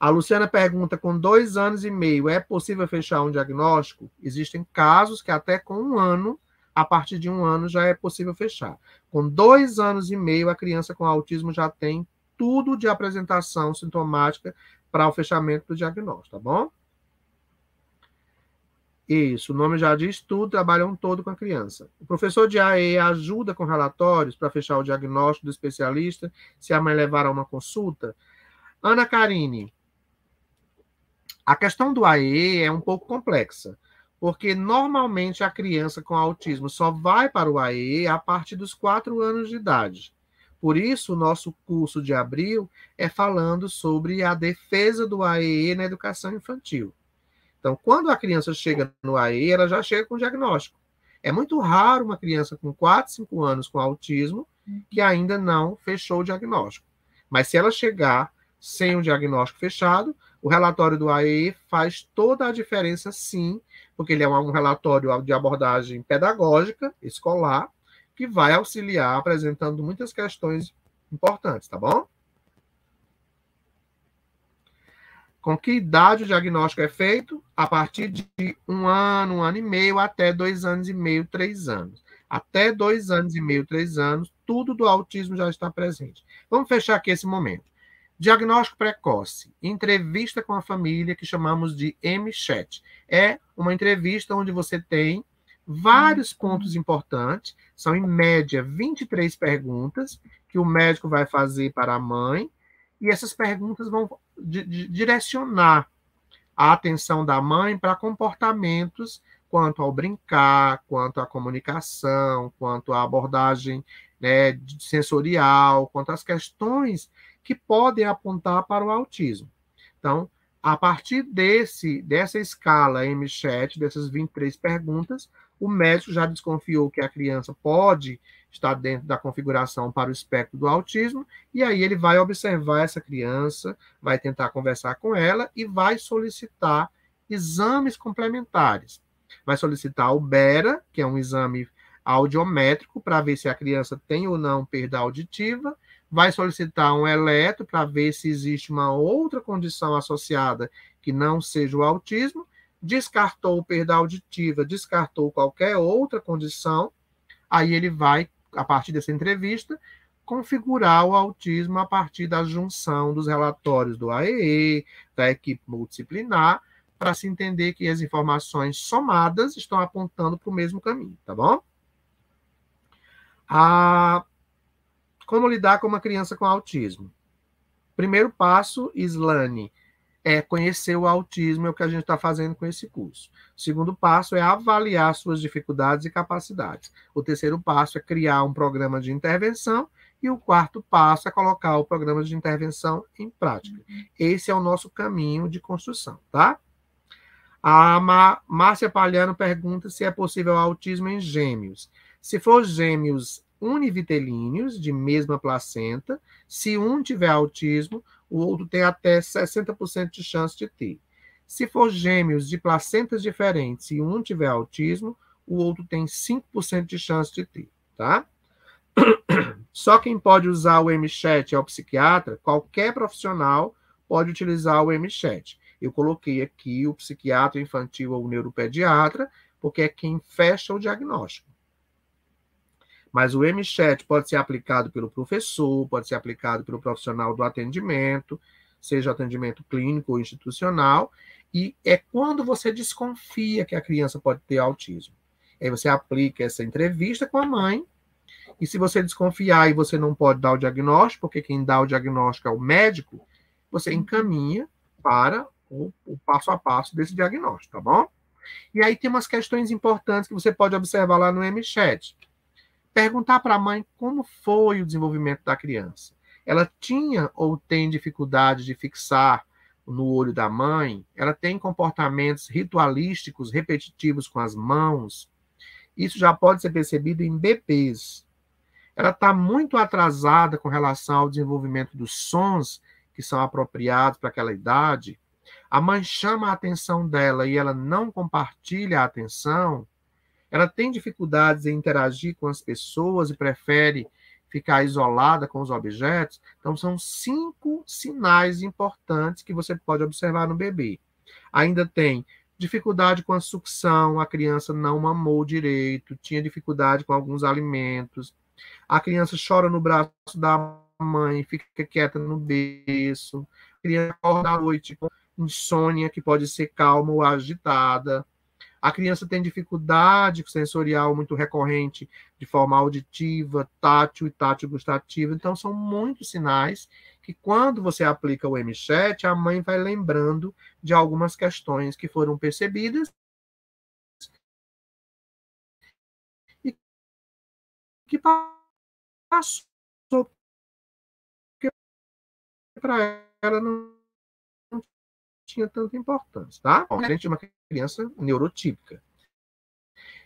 A Luciana pergunta: com dois anos e meio, é possível fechar um diagnóstico? Existem casos que até com um ano, a partir de um ano, já é possível fechar. Com dois anos e meio, a criança com autismo já tem tudo de apresentação sintomática para o fechamento do diagnóstico, tá bom? Isso, o nome já diz tudo, trabalham todo com a criança. O professor de AE ajuda com relatórios para fechar o diagnóstico do especialista, se a mãe levar a uma consulta. Ana Karine, a questão do AE é um pouco complexa, porque normalmente a criança com autismo só vai para o AE a partir dos quatro anos de idade. Por isso, o nosso curso de abril é falando sobre a defesa do AE na educação infantil Então, quando a criança chega no AE, ela já chega com diagnóstico. É muito raro uma criança com 4, 5 anos com autismo que ainda não fechou o diagnóstico. Mas se ela chegar sem o diagnóstico fechado, o relatório do AE faz toda a diferença, sim, porque ele é um relatório de abordagem pedagógica, escolar, que vai auxiliar apresentando muitas questões importantes, tá bom? Com que idade o diagnóstico é feito? A partir de um ano, um ano e meio, até dois anos e meio, três anos. Até dois anos e meio, três anos, tudo do autismo já está presente. Vamos fechar aqui esse momento. Diagnóstico precoce. Entrevista com a família, que chamamos de M-Chat. É uma entrevista onde você tem vários pontos importantes. São, em média, 23 perguntas que o médico vai fazer para a mãe. E essas perguntas vão direcionar a atenção da mãe para comportamentos quanto ao brincar, quanto à comunicação, quanto à abordagem né, sensorial, quanto às questões que podem apontar para o autismo. Então, a partir desse dessa escala M-Chat, dessas 23 perguntas, o médico já desconfiou que a criança pode estar dentro da configuração para o espectro do autismo, e aí ele vai observar essa criança, vai tentar conversar com ela e vai solicitar exames complementares. Vai solicitar o BERA, que é um exame audiométrico, para ver se a criança tem ou não perda auditiva, vai solicitar um eletro para ver se existe uma outra condição associada que não seja o autismo, descartou perda auditiva, descartou qualquer outra condição, aí ele vai a partir dessa entrevista, configurar o autismo a partir da junção dos relatórios do AEE, da equipe multidisciplinar, para se entender que as informações somadas estão apontando para o mesmo caminho, tá bom? Como lidar com uma criança com autismo? Primeiro passo, Islane, é conhecer o autismo, é o que a gente está fazendo com esse curso. O segundo passo é avaliar suas dificuldades e capacidades. O terceiro passo é criar um programa de intervenção. E o quarto passo é colocar o programa de intervenção em prática. Esse é o nosso caminho de construção, tá? A Márcia Palhano pergunta se é possível autismo em gêmeos. Se for gêmeos univitelíneos, de mesma placenta, se um tiver autismo, o outro tem até 60% de chance de ter. Se for gêmeos de placentas diferentes e um tiver autismo, o outro tem 5% de chance de ter, tá? <clears throat> Só quem pode usar o MChat é o psiquiatra, qualquer profissional pode utilizar o MChat. Eu coloquei aqui o psiquiatra infantil ou o neuropediatra, porque é quem fecha o diagnóstico. Mas o MChat pode ser aplicado pelo professor, pode ser aplicado pelo profissional do atendimento, seja atendimento clínico ou institucional, e é quando você desconfia que a criança pode ter autismo. Aí você aplica essa entrevista com a mãe, e se você desconfiar e você não pode dar o diagnóstico, porque quem dá o diagnóstico é o médico, você encaminha para o, o passo a passo desse diagnóstico, tá bom? E aí tem umas questões importantes que você pode observar lá no MChat perguntar para a mãe como foi o desenvolvimento da criança. Ela tinha ou tem dificuldade de fixar no olho da mãe? Ela tem comportamentos ritualísticos repetitivos com as mãos? Isso já pode ser percebido em bebês. Ela está muito atrasada com relação ao desenvolvimento dos sons que são apropriados para aquela idade. A mãe chama a atenção dela e ela não compartilha a atenção ela tem dificuldades em interagir com as pessoas e prefere ficar isolada com os objetos. Então, são cinco sinais importantes que você pode observar no bebê. Ainda tem dificuldade com a sucção, a criança não mamou direito, tinha dificuldade com alguns alimentos, a criança chora no braço da mãe, fica quieta no berço, a criança acorda à noite com insônia, que pode ser calma ou agitada, a criança tem dificuldade sensorial muito recorrente de forma auditiva, tátil e tátil gustativa. Então, são muitos sinais que, quando você aplica o M7, a mãe vai lembrando de algumas questões que foram percebidas e que passou para ela não tinha tanta importância, tá? Diferente de uma criança neurotípica.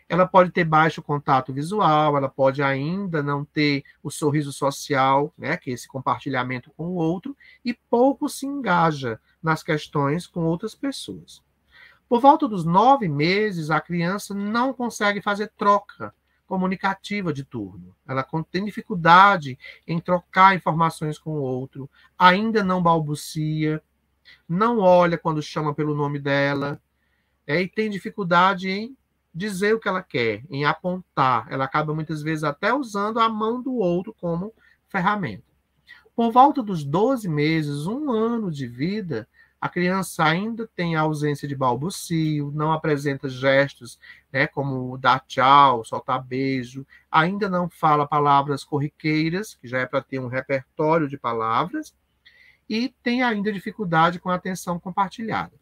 Ela pode ter baixo contato visual, ela pode ainda não ter o sorriso social, né, que é esse compartilhamento com o outro, e pouco se engaja nas questões com outras pessoas. Por volta dos nove meses, a criança não consegue fazer troca comunicativa de turno. Ela tem dificuldade em trocar informações com o outro, ainda não balbucia, não olha quando chama pelo nome dela, é, e tem dificuldade em dizer o que ela quer, em apontar. Ela acaba muitas vezes até usando a mão do outro como ferramenta. Por volta dos 12 meses, um ano de vida, a criança ainda tem ausência de balbucio, não apresenta gestos, né, como dar tchau, soltar beijo, ainda não fala palavras corriqueiras, que já é para ter um repertório de palavras, e tem ainda dificuldade com a atenção compartilhada.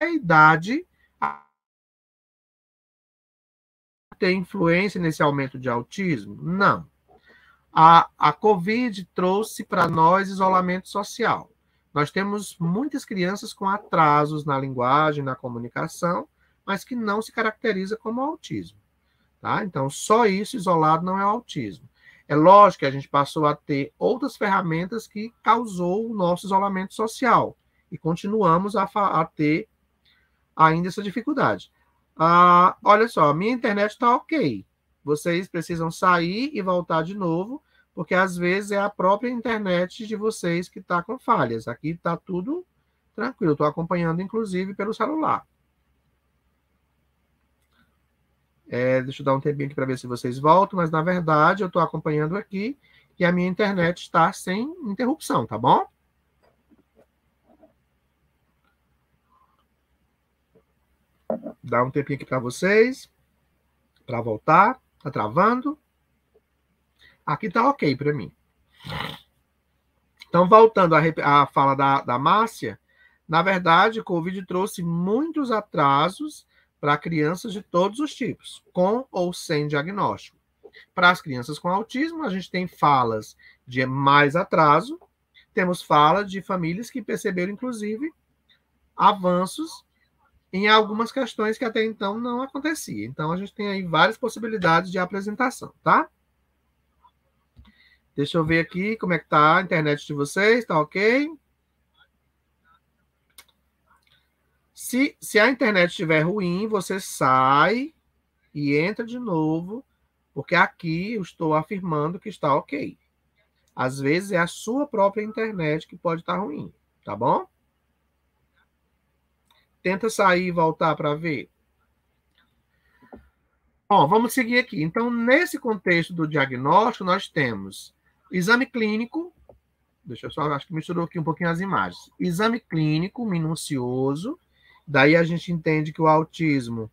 a idade tem influência nesse aumento de autismo? Não. A, a Covid trouxe para nós isolamento social. Nós temos muitas crianças com atrasos na linguagem, na comunicação, mas que não se caracteriza como autismo. Tá? Então, só isso isolado não é autismo. É lógico que a gente passou a ter outras ferramentas que causou o nosso isolamento social e continuamos a, a ter ainda essa dificuldade. Ah, olha só, minha internet está ok. Vocês precisam sair e voltar de novo, porque às vezes é a própria internet de vocês que está com falhas. Aqui está tudo tranquilo. Estou acompanhando, inclusive, pelo celular. É, deixa eu dar um tempinho aqui para ver se vocês voltam, mas na verdade eu estou acompanhando aqui e a minha internet está sem interrupção, tá bom? dar um tempinho aqui para vocês, para voltar. Tá travando? Aqui tá ok para mim. Então, voltando à, à fala da, da Márcia, na verdade, o Covid trouxe muitos atrasos para crianças de todos os tipos, com ou sem diagnóstico. Para as crianças com autismo, a gente tem falas de mais atraso, temos falas de famílias que perceberam, inclusive, avanços em algumas questões que até então não acontecia. Então, a gente tem aí várias possibilidades de apresentação, tá? Deixa eu ver aqui como é que tá a internet de vocês, tá ok? Se, se a internet estiver ruim, você sai e entra de novo, porque aqui eu estou afirmando que está ok. Às vezes é a sua própria internet que pode estar ruim, tá bom? Tenta sair e voltar para ver. Bom, vamos seguir aqui. Então, nesse contexto do diagnóstico, nós temos exame clínico. Deixa eu só, acho que misturou aqui um pouquinho as imagens. Exame clínico minucioso. Daí a gente entende que o autismo.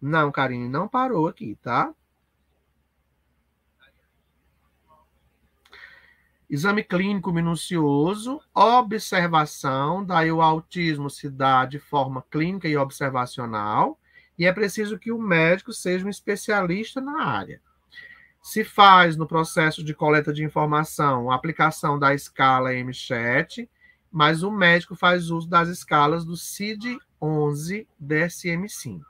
Não, Karine, não parou aqui, tá? Exame clínico minucioso, observação, daí o autismo se dá de forma clínica e observacional, e é preciso que o médico seja um especialista na área. Se faz no processo de coleta de informação a aplicação da escala MCHAT, mas o médico faz uso das escalas do CID-11 DSM-5.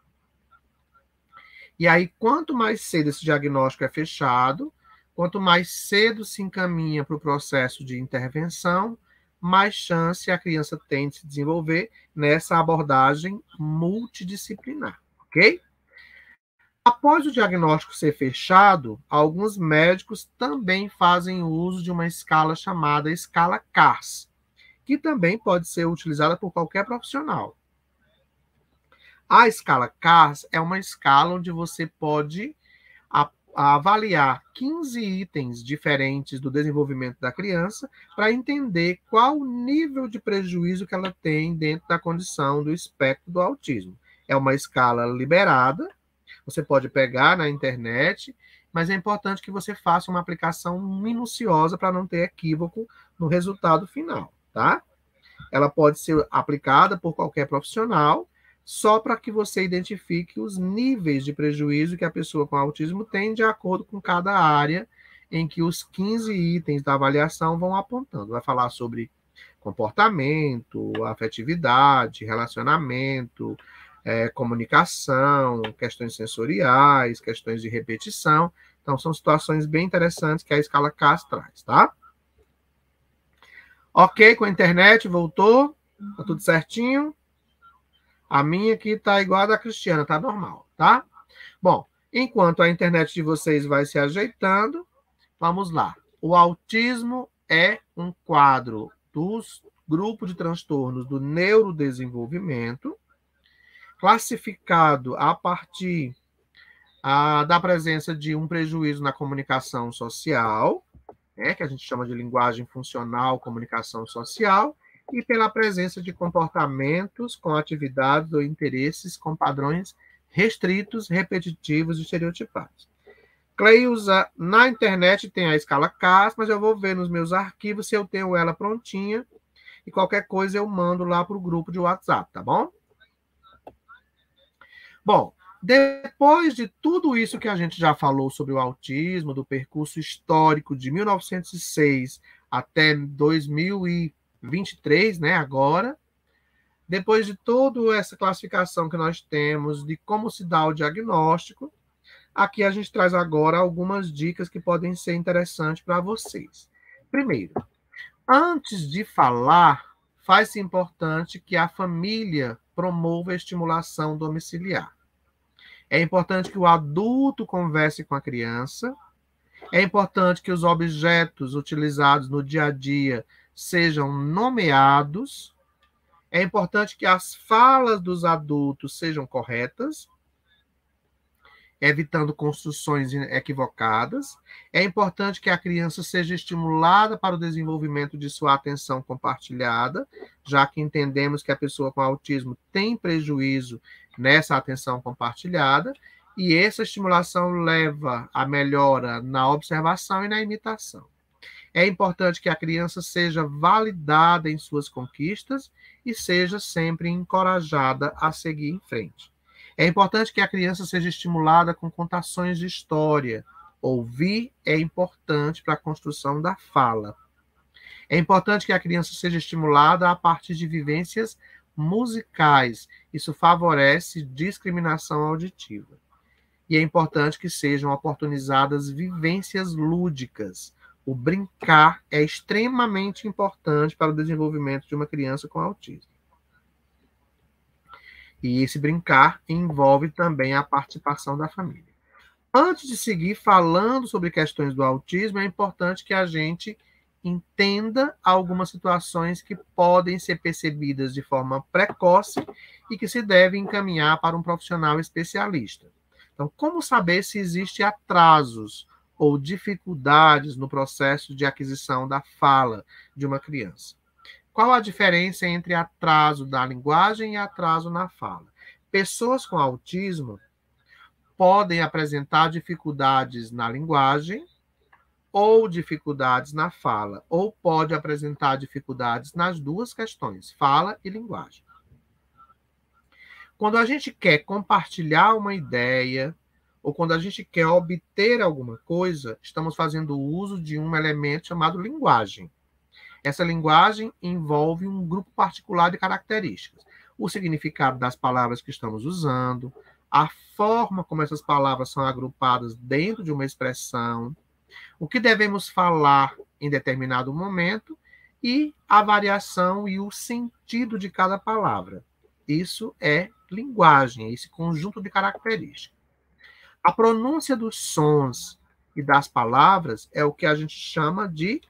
E aí, quanto mais cedo esse diagnóstico é fechado, Quanto mais cedo se encaminha para o processo de intervenção, mais chance a criança tem de se desenvolver nessa abordagem multidisciplinar, ok? Após o diagnóstico ser fechado, alguns médicos também fazem uso de uma escala chamada escala CARS, que também pode ser utilizada por qualquer profissional. A escala CARS é uma escala onde você pode avaliar 15 itens diferentes do desenvolvimento da criança para entender qual o nível de prejuízo que ela tem dentro da condição do espectro do autismo. É uma escala liberada, você pode pegar na internet mas é importante que você faça uma aplicação minuciosa para não ter equívoco no resultado final, tá? Ela pode ser aplicada por qualquer profissional, só para que você identifique os níveis de prejuízo que a pessoa com autismo tem de acordo com cada área em que os 15 itens da avaliação vão apontando. Vai falar sobre comportamento, afetividade, relacionamento, é, comunicação, questões sensoriais, questões de repetição. Então, são situações bem interessantes que a escala CAS traz, tá? Ok com a internet, voltou? Tá tudo certinho? A minha aqui tá igual a da Cristiana, tá normal, tá? Bom, enquanto a internet de vocês vai se ajeitando, vamos lá. O autismo é um quadro dos grupos de transtornos do neurodesenvolvimento classificado a partir a, da presença de um prejuízo na comunicação social, né, que a gente chama de linguagem funcional, comunicação social, e pela presença de comportamentos com atividades ou interesses com padrões restritos, repetitivos e estereotipados. Cleusa, na internet tem a escala CAS, mas eu vou ver nos meus arquivos se eu tenho ela prontinha, e qualquer coisa eu mando lá para o grupo de WhatsApp, tá bom? Bom, depois de tudo isso que a gente já falou sobre o autismo, do percurso histórico de 1906 até 2023, né, agora, depois de toda essa classificação que nós temos de como se dá o diagnóstico, aqui a gente traz agora algumas dicas que podem ser interessantes para vocês. Primeiro, antes de falar, faz-se importante que a família promova a estimulação domiciliar. É importante que o adulto converse com a criança. É importante que os objetos utilizados no dia a dia sejam nomeados. É importante que as falas dos adultos sejam corretas evitando construções equivocadas. É importante que a criança seja estimulada para o desenvolvimento de sua atenção compartilhada, já que entendemos que a pessoa com autismo tem prejuízo nessa atenção compartilhada, e essa estimulação leva à melhora na observação e na imitação. É importante que a criança seja validada em suas conquistas e seja sempre encorajada a seguir em frente. É importante que a criança seja estimulada com contações de história. Ouvir é importante para a construção da fala. É importante que a criança seja estimulada a partir de vivências musicais. Isso favorece discriminação auditiva. E é importante que sejam oportunizadas vivências lúdicas. O brincar é extremamente importante para o desenvolvimento de uma criança com autismo. E esse brincar envolve também a participação da família. Antes de seguir falando sobre questões do autismo, é importante que a gente entenda algumas situações que podem ser percebidas de forma precoce e que se devem encaminhar para um profissional especialista. Então, como saber se existem atrasos ou dificuldades no processo de aquisição da fala de uma criança? Qual a diferença entre atraso da linguagem e atraso na fala? Pessoas com autismo podem apresentar dificuldades na linguagem ou dificuldades na fala, ou pode apresentar dificuldades nas duas questões, fala e linguagem. Quando a gente quer compartilhar uma ideia, ou quando a gente quer obter alguma coisa, estamos fazendo uso de um elemento chamado linguagem. Essa linguagem envolve um grupo particular de características. O significado das palavras que estamos usando, a forma como essas palavras são agrupadas dentro de uma expressão, o que devemos falar em determinado momento e a variação e o sentido de cada palavra. Isso é linguagem, esse conjunto de características. A pronúncia dos sons e das palavras é o que a gente chama de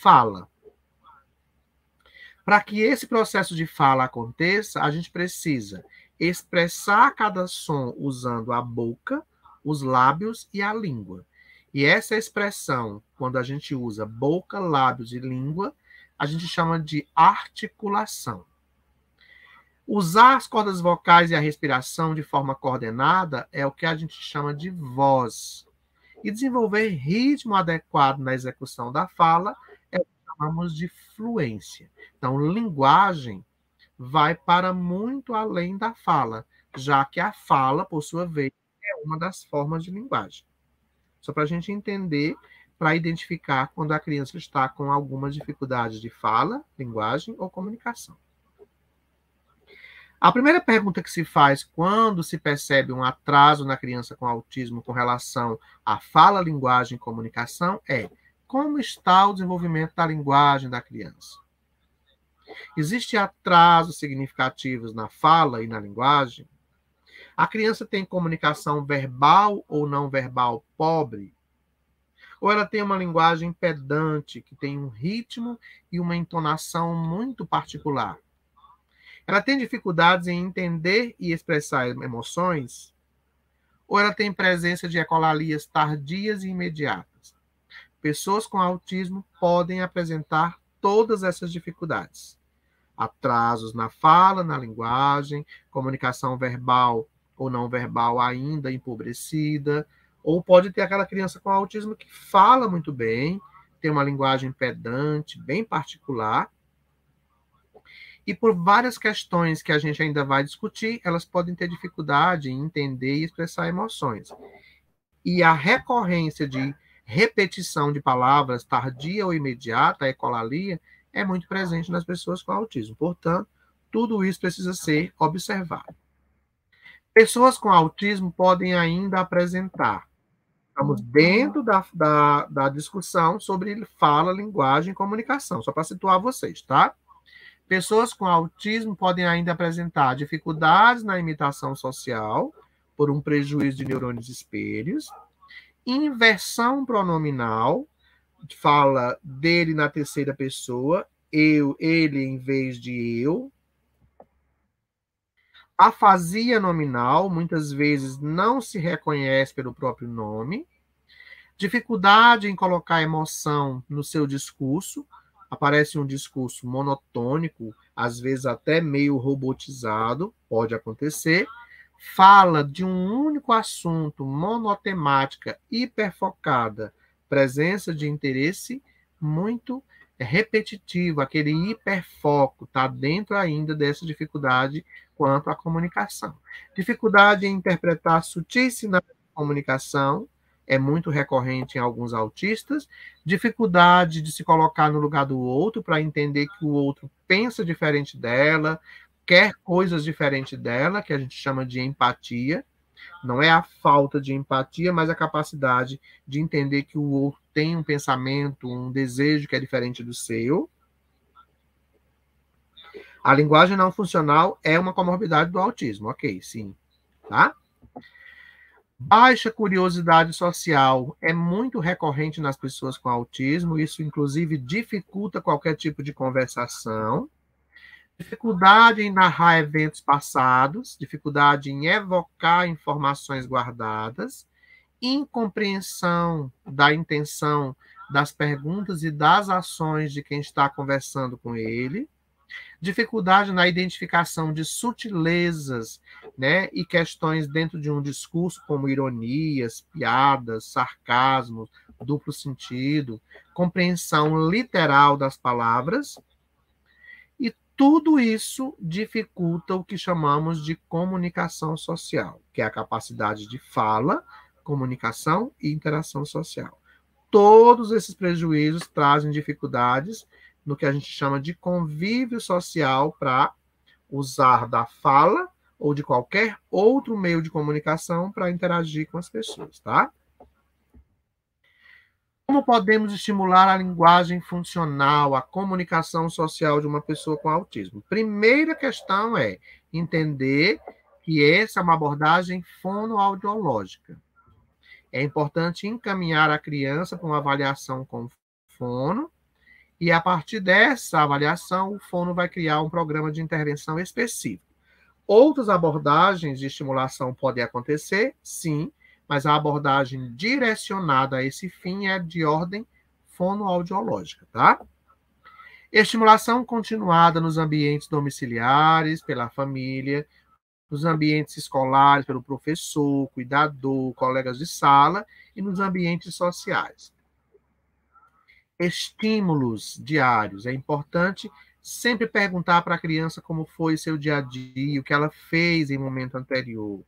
fala. Para que esse processo de fala aconteça, a gente precisa expressar cada som usando a boca, os lábios e a língua. E essa expressão, quando a gente usa boca, lábios e língua, a gente chama de articulação. Usar as cordas vocais e a respiração de forma coordenada é o que a gente chama de voz. E desenvolver ritmo adequado na execução da fala chamamos de fluência. Então, linguagem vai para muito além da fala, já que a fala, por sua vez, é uma das formas de linguagem. Só para a gente entender, para identificar quando a criança está com alguma dificuldade de fala, linguagem ou comunicação. A primeira pergunta que se faz quando se percebe um atraso na criança com autismo com relação à fala, linguagem e comunicação é: como está o desenvolvimento da linguagem da criança? Existem atrasos significativos na fala e na linguagem? A criança tem comunicação verbal ou não verbal pobre? Ou ela tem uma linguagem pedante, que tem um ritmo e uma entonação muito particular? Ela tem dificuldades em entender e expressar emoções? Ou ela tem presença de ecolalias tardias e imediatas? Pessoas com autismo podem apresentar todas essas dificuldades. Atrasos na fala, na linguagem, comunicação verbal ou não verbal ainda empobrecida, ou pode ter aquela criança com autismo que fala muito bem, tem uma linguagem pedante, bem particular, e por várias questões que a gente ainda vai discutir, elas podem ter dificuldade em entender e expressar emoções. E a recorrência de repetição de palavras tardia ou imediata, a ecolalia, é muito presente nas pessoas com autismo. Portanto, tudo isso precisa ser observado. Pessoas com autismo podem ainda apresentar. Estamos dentro da, da, da discussão sobre fala, linguagem e comunicação, só para situar vocês, tá? Pessoas com autismo podem ainda apresentar dificuldades na imitação social, por um prejuízo de neurônios espelhos, inversão pronominal, fala dele na terceira pessoa, eu, ele em vez de eu. Afasia nominal, muitas vezes não se reconhece pelo próprio nome. Dificuldade em colocar emoção no seu discurso, aparece um discurso monotônico, às vezes até meio robotizado, pode acontecer. Fala de um único assunto, monotemática, hiperfocada, presença de interesse muito repetitivo, aquele hiperfoco, está dentro ainda dessa dificuldade quanto à comunicação. Dificuldade em interpretar sutis sinais de comunicação, é muito recorrente em alguns autistas, dificuldade de se colocar no lugar do outro para entender que o outro pensa diferente dela, quer coisas diferentes dela, que a gente chama de empatia. Não é a falta de empatia, mas a capacidade de entender que o outro tem um pensamento, um desejo que é diferente do seu. A linguagem não funcional é uma comorbidade do autismo, ok, sim. Tá? Baixa curiosidade social é muito recorrente nas pessoas com autismo, isso inclusive dificulta qualquer tipo de conversação. Dificuldade em narrar eventos passados, dificuldade em evocar informações guardadas, incompreensão da intenção das perguntas e das ações de quem está conversando com ele dificuldade na identificação de sutilezas né, e questões dentro de um discurso, como ironias, piadas, sarcasmos, duplo sentido, compreensão literal das palavras. Tudo isso dificulta o que chamamos de comunicação social, que é a capacidade de fala, comunicação e interação social. Todos esses prejuízos trazem dificuldades no que a gente chama de convívio social para usar da fala ou de qualquer outro meio de comunicação para interagir com as pessoas, tá? Como podemos estimular a linguagem funcional, a comunicação social de uma pessoa com autismo? Primeira questão é entender que essa é uma abordagem fonoaudiológica. É importante encaminhar a criança para uma avaliação com fono, e a partir dessa avaliação, o fono vai criar um programa de intervenção específico. Outras abordagens de estimulação podem acontecer, sim, mas a abordagem direcionada a esse fim é de ordem fonoaudiológica, tá? Estimulação continuada nos ambientes domiciliares, pela família, nos ambientes escolares, pelo professor, cuidador, colegas de sala, e nos ambientes sociais. Estímulos diários. É importante sempre perguntar para a criança como foi seu dia a dia, o que ela fez em momento anterior.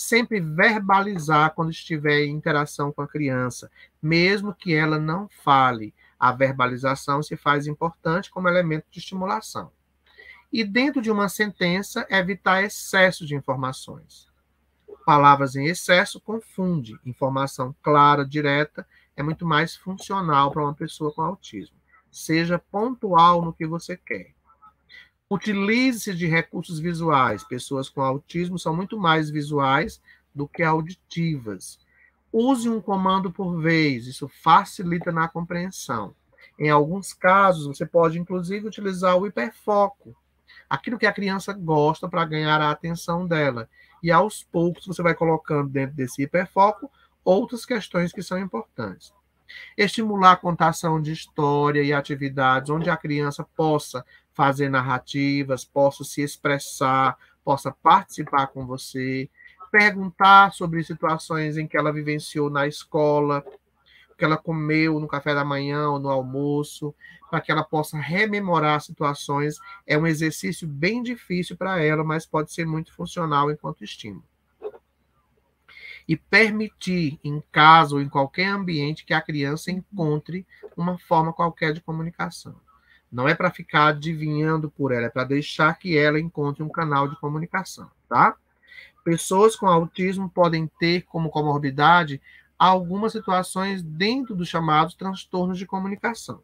Sempre verbalizar quando estiver em interação com a criança, mesmo que ela não fale. A verbalização se faz importante como elemento de estimulação. E dentro de uma sentença, evitar excesso de informações. Palavras em excesso confunde. Informação clara, direta, é muito mais funcional para uma pessoa com autismo. Seja pontual no que você quer. Utilize-se de recursos visuais. Pessoas com autismo são muito mais visuais do que auditivas. Use um comando por vez, isso facilita na compreensão. Em alguns casos, você pode inclusive utilizar o hiperfoco, aquilo que a criança gosta para ganhar a atenção dela. E aos poucos você vai colocando dentro desse hiperfoco outras questões que são importantes. Estimular a contação de história e atividades onde a criança possa fazer narrativas, possa se expressar, possa participar com você, perguntar sobre situações em que ela vivenciou na escola, o que ela comeu no café da manhã ou no almoço, para que ela possa rememorar situações. É um exercício bem difícil para ela, mas pode ser muito funcional enquanto estímulo. E permitir, em casa ou em qualquer ambiente, que a criança encontre uma forma qualquer de comunicação. Não é para ficar adivinhando por ela, é para deixar que ela encontre um canal de comunicação, tá? Pessoas com autismo podem ter como comorbidade algumas situações dentro dos chamados transtornos de comunicação.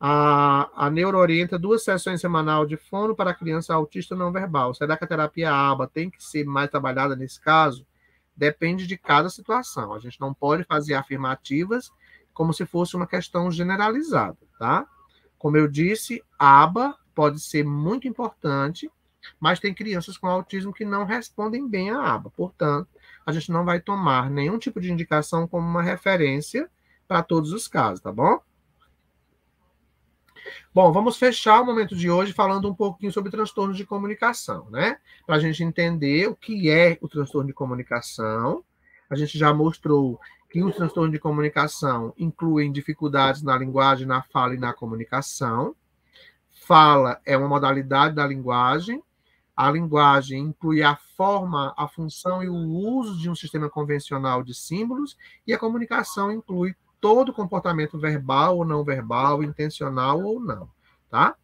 A, a Neuro orienta duas sessões semanal de fono para criança autista não verbal. Será que a terapia ABA tem que ser mais trabalhada nesse caso? Depende de cada situação. A gente não pode fazer afirmativas como se fosse uma questão generalizada, tá? Como eu disse, ABA pode ser muito importante, mas tem crianças com autismo que não respondem bem à aba. Portanto, a gente não vai tomar nenhum tipo de indicação como uma referência para todos os casos, tá bom? Bom, vamos fechar o momento de hoje falando um pouquinho sobre transtornos de comunicação, né? Para a gente entender o que é o transtorno de comunicação. A gente já mostrou que os transtornos de comunicação incluem dificuldades na linguagem, na fala e na comunicação. Fala é uma modalidade da linguagem a linguagem inclui a forma, a função e o uso de um sistema convencional de símbolos, e a comunicação inclui todo comportamento verbal ou não verbal, intencional ou não, tá?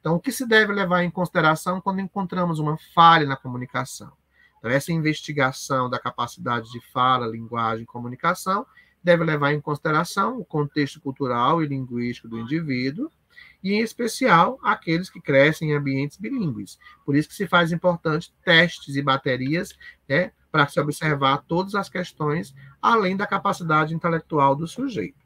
Então, o que se deve levar em consideração quando encontramos uma falha na comunicação? Então, essa investigação da capacidade de fala, linguagem e comunicação deve levar em consideração o contexto cultural e linguístico do indivíduo, e em especial aqueles que crescem em ambientes bilíngues. Por isso que se faz importante testes e baterias né, para se observar todas as questões, além da capacidade intelectual do sujeito.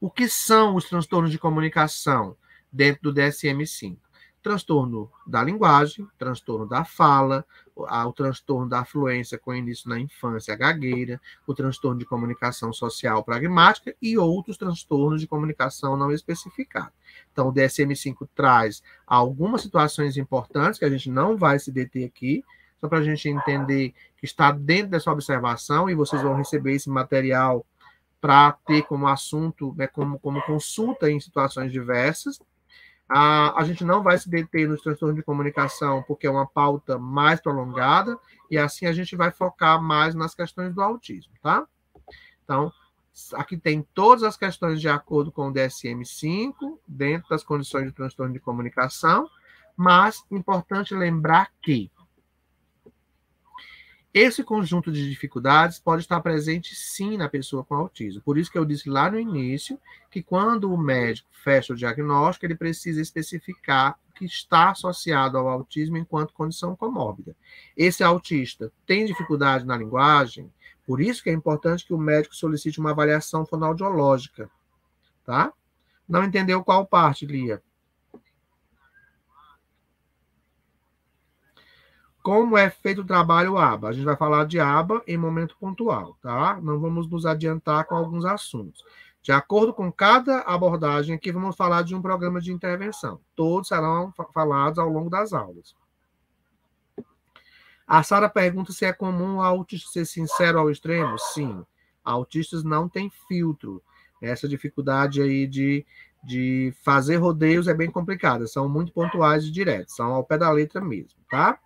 O que são os transtornos de comunicação dentro do DSM-5? Transtorno da linguagem, transtorno da fala, o transtorno da fluência com início na infância, a gagueira, o transtorno de comunicação social pragmática e outros transtornos de comunicação não especificados. Então, o DSM-5 traz algumas situações importantes que a gente não vai se deter aqui, só para a gente entender que está dentro dessa observação e vocês vão receber esse material para ter como assunto, né, como, como consulta em situações diversas. A, a gente não vai se deter nos transtornos de comunicação, porque é uma pauta mais prolongada, e assim a gente vai focar mais nas questões do autismo, tá? Então, aqui tem todas as questões de acordo com o DSM-5, dentro das condições de transtorno de comunicação, mas importante lembrar que esse conjunto de dificuldades pode estar presente sim na pessoa com autismo. Por isso que eu disse lá no início que quando o médico fecha o diagnóstico, ele precisa especificar o que está associado ao autismo enquanto condição comórbida. Esse autista tem dificuldade na linguagem, por isso que é importante que o médico solicite uma avaliação fonoaudiológica, tá? Não entendeu qual parte, Lia? Como é feito o trabalho ABA? A gente vai falar de ABA em momento pontual, tá? Não vamos nos adiantar com alguns assuntos. De acordo com cada abordagem aqui, vamos falar de um programa de intervenção. Todos serão falados ao longo das aulas. A Sara pergunta se é comum o autista ser sincero ao extremo. Sim, autistas não têm filtro. Essa dificuldade aí de, de fazer rodeios é bem complicada. São muito pontuais e diretos, são ao pé da letra mesmo, tá?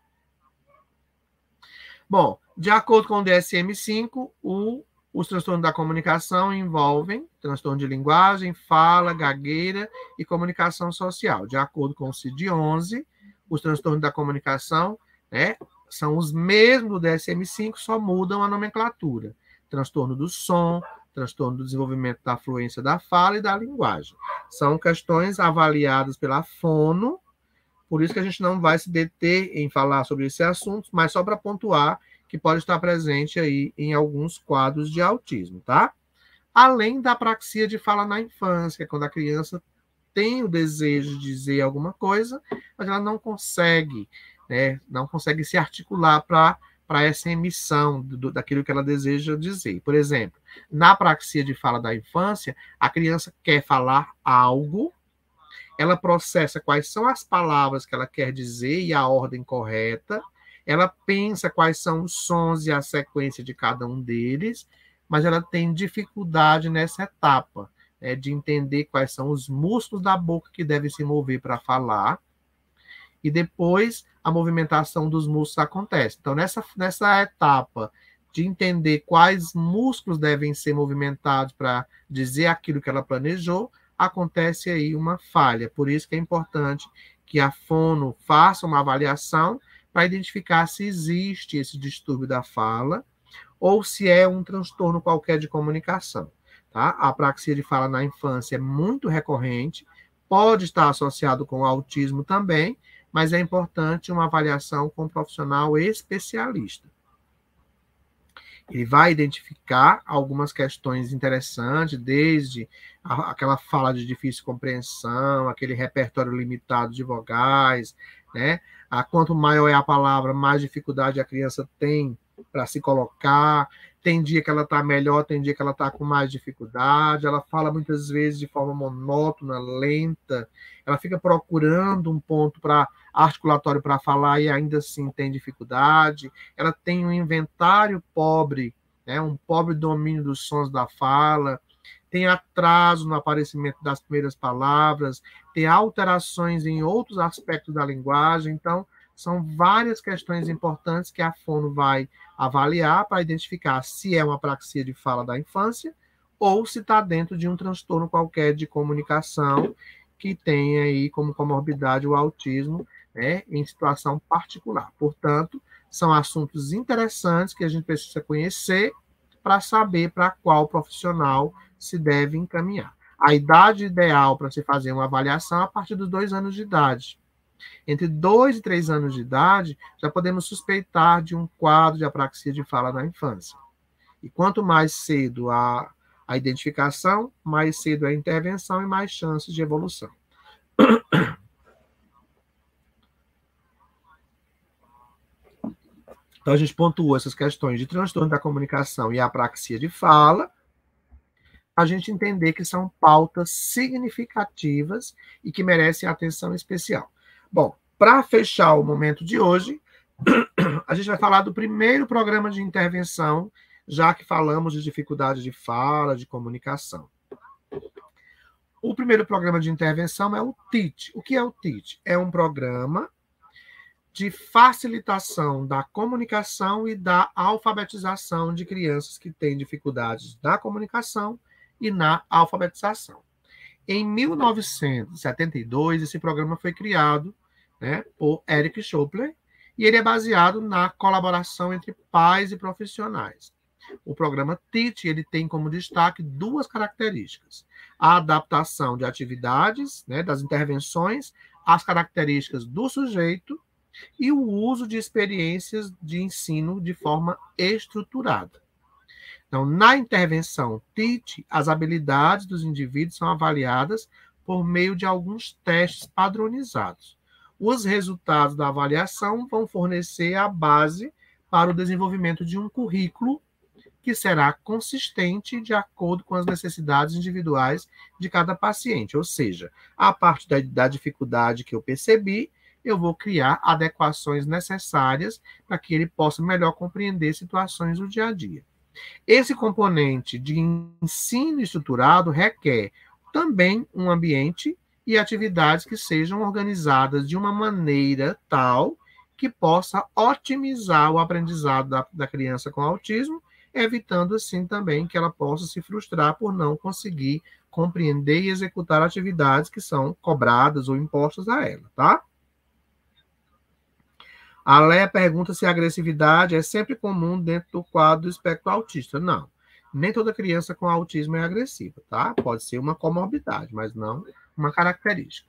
Bom, de acordo com o DSM-5, o, os transtornos da comunicação envolvem transtorno de linguagem, fala, gagueira e comunicação social. De acordo com o CID-11, os transtornos da comunicação né, são os mesmos do DSM-5, só mudam a nomenclatura. Transtorno do som, transtorno do desenvolvimento da fluência da fala e da linguagem. São questões avaliadas pela fono, por isso que a gente não vai se deter em falar sobre esse assunto, mas só para pontuar que pode estar presente aí em alguns quadros de autismo, tá? Além da praxia de fala na infância, quando a criança tem o desejo de dizer alguma coisa, mas ela não consegue, né? Não consegue se articular para para essa emissão do, daquilo que ela deseja dizer. Por exemplo, na praxia de fala da infância, a criança quer falar algo, ela processa quais são as palavras que ela quer dizer e a ordem correta, ela pensa quais são os sons e a sequência de cada um deles, mas ela tem dificuldade nessa etapa né, de entender quais são os músculos da boca que devem se mover para falar, e depois a movimentação dos músculos acontece. Então, nessa, nessa etapa de entender quais músculos devem ser movimentados para dizer aquilo que ela planejou, acontece aí uma falha. Por isso que é importante que a fono faça uma avaliação para identificar se existe esse distúrbio da fala ou se é um transtorno qualquer de comunicação. Tá? A apraxia de fala na infância é muito recorrente, pode estar associado com autismo também, mas é importante uma avaliação com um profissional especialista. Ele vai identificar algumas questões interessantes, desde aquela fala de difícil compreensão, aquele repertório limitado de vogais, né? A quanto maior é a palavra, mais dificuldade a criança tem para se colocar. Tem dia que ela está melhor, tem dia que ela está com mais dificuldade. Ela fala muitas vezes de forma monótona, lenta. Ela fica procurando um ponto para articulatório para falar e ainda assim tem dificuldade. Ela tem um inventário pobre, né, um pobre domínio dos sons da fala, tem atraso no aparecimento das primeiras palavras, tem alterações em outros aspectos da linguagem. Então, são várias questões importantes que a fono vai avaliar para identificar se é uma apraxia de fala da infância ou se está dentro de um transtorno qualquer de comunicação que tem aí como comorbidade o autismo né, em situação particular. Portanto, são assuntos interessantes que a gente precisa conhecer para saber para qual profissional se deve encaminhar. A idade ideal para se fazer uma avaliação é a partir dos dois anos de idade. Entre dois e três anos de idade, já podemos suspeitar de um quadro de apraxia de fala na infância. E quanto mais cedo a, a identificação, mais cedo a intervenção e mais chances de evolução. Então, a gente pontuou essas questões de transtorno da comunicação e apraxia de fala, a gente entender que são pautas significativas e que merecem atenção especial. Bom, para fechar o momento de hoje, <clears throat> a gente vai falar do primeiro programa de intervenção, já que falamos de dificuldade de fala, de comunicação. O primeiro programa de intervenção é o TIT. O que é o TIT? É um programa de facilitação da comunicação e da alfabetização de crianças que têm dificuldades na comunicação e na alfabetização. Em 1972, esse programa foi criado né, por Eric Schopler e ele é baseado na colaboração entre pais e profissionais. O programa TIT ele tem como destaque duas características: a adaptação de atividades, né, das intervenções às características do sujeito e o uso de experiências de ensino de forma estruturada. Então, na intervenção TIT, as habilidades dos indivíduos são avaliadas por meio de alguns testes padronizados. Os resultados da avaliação vão fornecer a base para o desenvolvimento de um currículo que será consistente de acordo com as necessidades individuais de cada paciente. Ou seja, a parte da, da dificuldade que eu percebi, eu vou criar adequações necessárias para que ele possa melhor compreender situações do dia a dia. Esse componente de ensino estruturado requer também um ambiente e atividades que sejam organizadas de uma maneira tal que possa otimizar o aprendizado da, da criança com autismo, evitando assim também que ela possa se frustrar por não conseguir compreender e executar atividades que são cobradas ou impostas a ela, tá? A Leia pergunta se a agressividade é sempre comum dentro do quadro do espectro autista. Não. Nem toda criança com autismo é agressiva, tá? Pode ser uma comorbidade, mas não uma característica.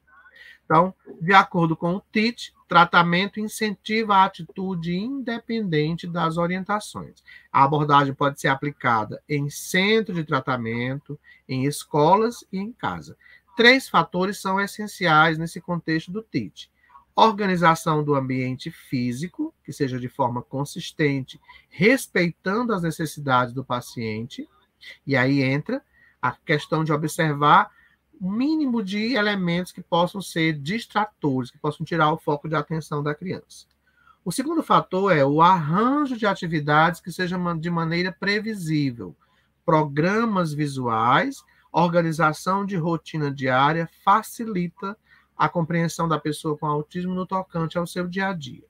Então, de acordo com o TIT, tratamento incentiva a atitude independente das orientações. A abordagem pode ser aplicada em centro de tratamento, em escolas e em casa. Três fatores são essenciais nesse contexto do TIT: organização do ambiente físico, que seja de forma consistente, respeitando as necessidades do paciente, e aí entra a questão de observar o mínimo de elementos que possam ser distratores, que possam tirar o foco de atenção da criança. O segundo fator é o arranjo de atividades que sejam de maneira previsível, programas visuais, organização de rotina diária facilita a compreensão da pessoa com autismo no tocante ao seu dia a dia.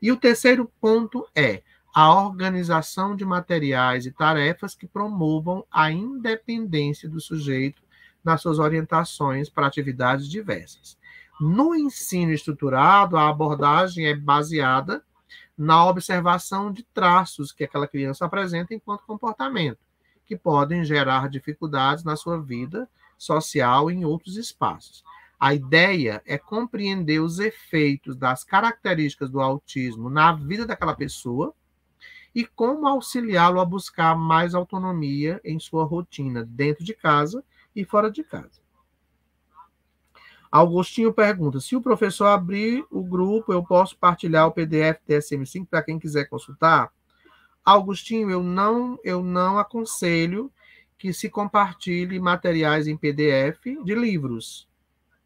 E o terceiro ponto é a organização de materiais e tarefas que promovam a independência do sujeito nas suas orientações para atividades diversas. No ensino estruturado, a abordagem é baseada na observação de traços que aquela criança apresenta enquanto comportamento, que podem gerar dificuldades na sua vida social e em outros espaços. A ideia é compreender os efeitos das características do autismo na vida daquela pessoa e como auxiliá-lo a buscar mais autonomia em sua rotina dentro de casa e fora de casa. Augustinho pergunta: se o professor abrir o grupo, eu posso partilhar o PDF DSM-5 para quem quiser consultar? Augustinho, eu não, eu não aconselho que se compartilhe materiais em PDF de livros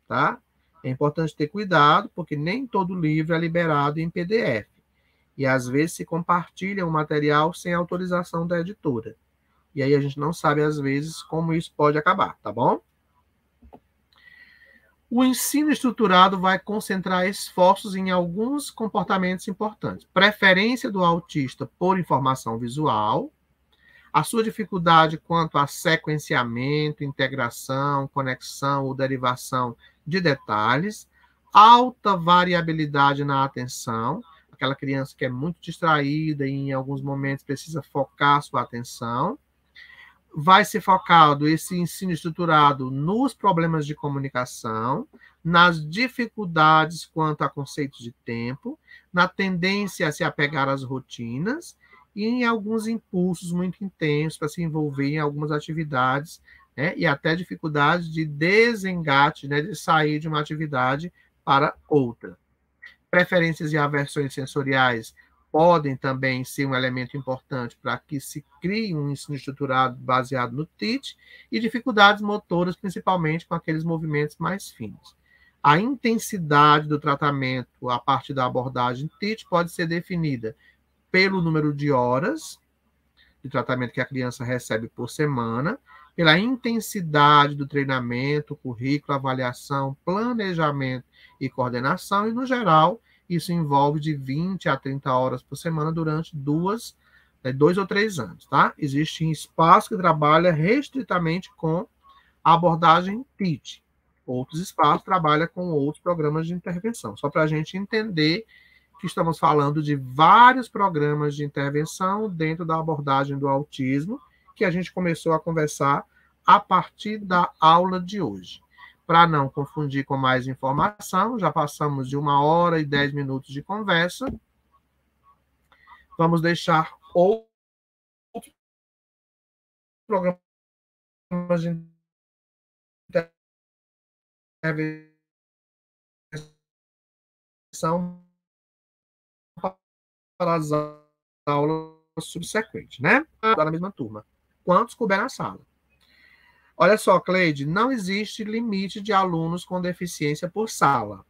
tá? É importante ter cuidado, porque nem todo livro é liberado em PDF. E às vezes se compartilha um material sem autorização da editora. E aí a gente não sabe, às vezes, como isso pode acabar, tá bom? O ensino estruturado vai concentrar esforços em alguns comportamentos importantes. Preferência do autista por informação visual, a sua dificuldade quanto a sequenciamento, integração, conexão ou derivação de detalhes, alta variabilidade na atenção, aquela criança que é muito distraída e em alguns momentos precisa focar sua atenção. Vai ser focado esse ensino estruturado nos problemas de comunicação, nas dificuldades quanto a conceitos de tempo, na tendência a se apegar às rotinas e em alguns impulsos muito intensos para se envolver em algumas atividades né, e até dificuldade de desengate, né, de sair de uma atividade para outra. Preferências e aversões sensoriais podem também ser um elemento importante para que se crie um ensino estruturado baseado no TIT e dificuldades motoras, principalmente com aqueles movimentos mais finos. A intensidade do tratamento a partir da abordagem TIT pode ser definida pelo número de horas de tratamento que a criança recebe por semana pela intensidade do treinamento, currículo, avaliação, planejamento e coordenação, e, no geral, isso envolve de 20 a 30 horas por semana durante duas, né, dois ou três anos, tá? Existe um espaço que trabalha restritamente com abordagem TIT. Outros espaços trabalham com outros programas de intervenção. Só para a gente entender que estamos falando de vários programas de intervenção dentro da abordagem do autismo, que a gente começou a conversar a partir da aula de hoje. Para não confundir com mais informação, já passamos de uma hora e dez minutos de conversa. Vamos deixar outro programa de intervenção para as aulas subsequentes, né? Na mesma turma. Quantos couber na sala? Olha só, Cleide, não existe limite de alunos com deficiência por sala.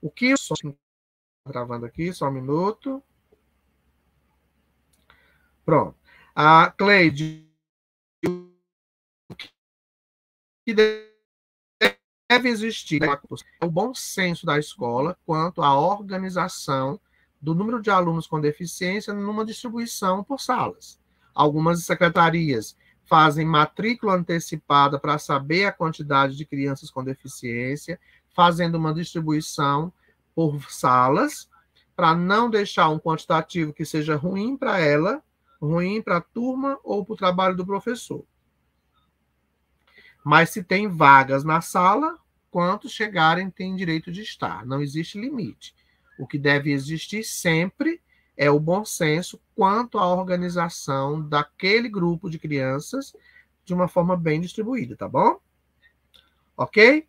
O que gravando aqui, só um minuto. Pronto. A Cleide, o que deve existir é o bom senso da escola quanto à organização do número de alunos com deficiência numa distribuição por salas. Algumas secretarias fazem matrícula antecipada para saber a quantidade de crianças com deficiência, fazendo uma distribuição por salas, para não deixar um quantitativo que seja ruim para ela, ruim para a turma ou para o trabalho do professor. Mas se tem vagas na sala, quantos chegarem têm direito de estar. Não existe limite. O que deve existir sempre é o bom senso quanto à organização daquele grupo de crianças de uma forma bem distribuída, tá bom? Ok?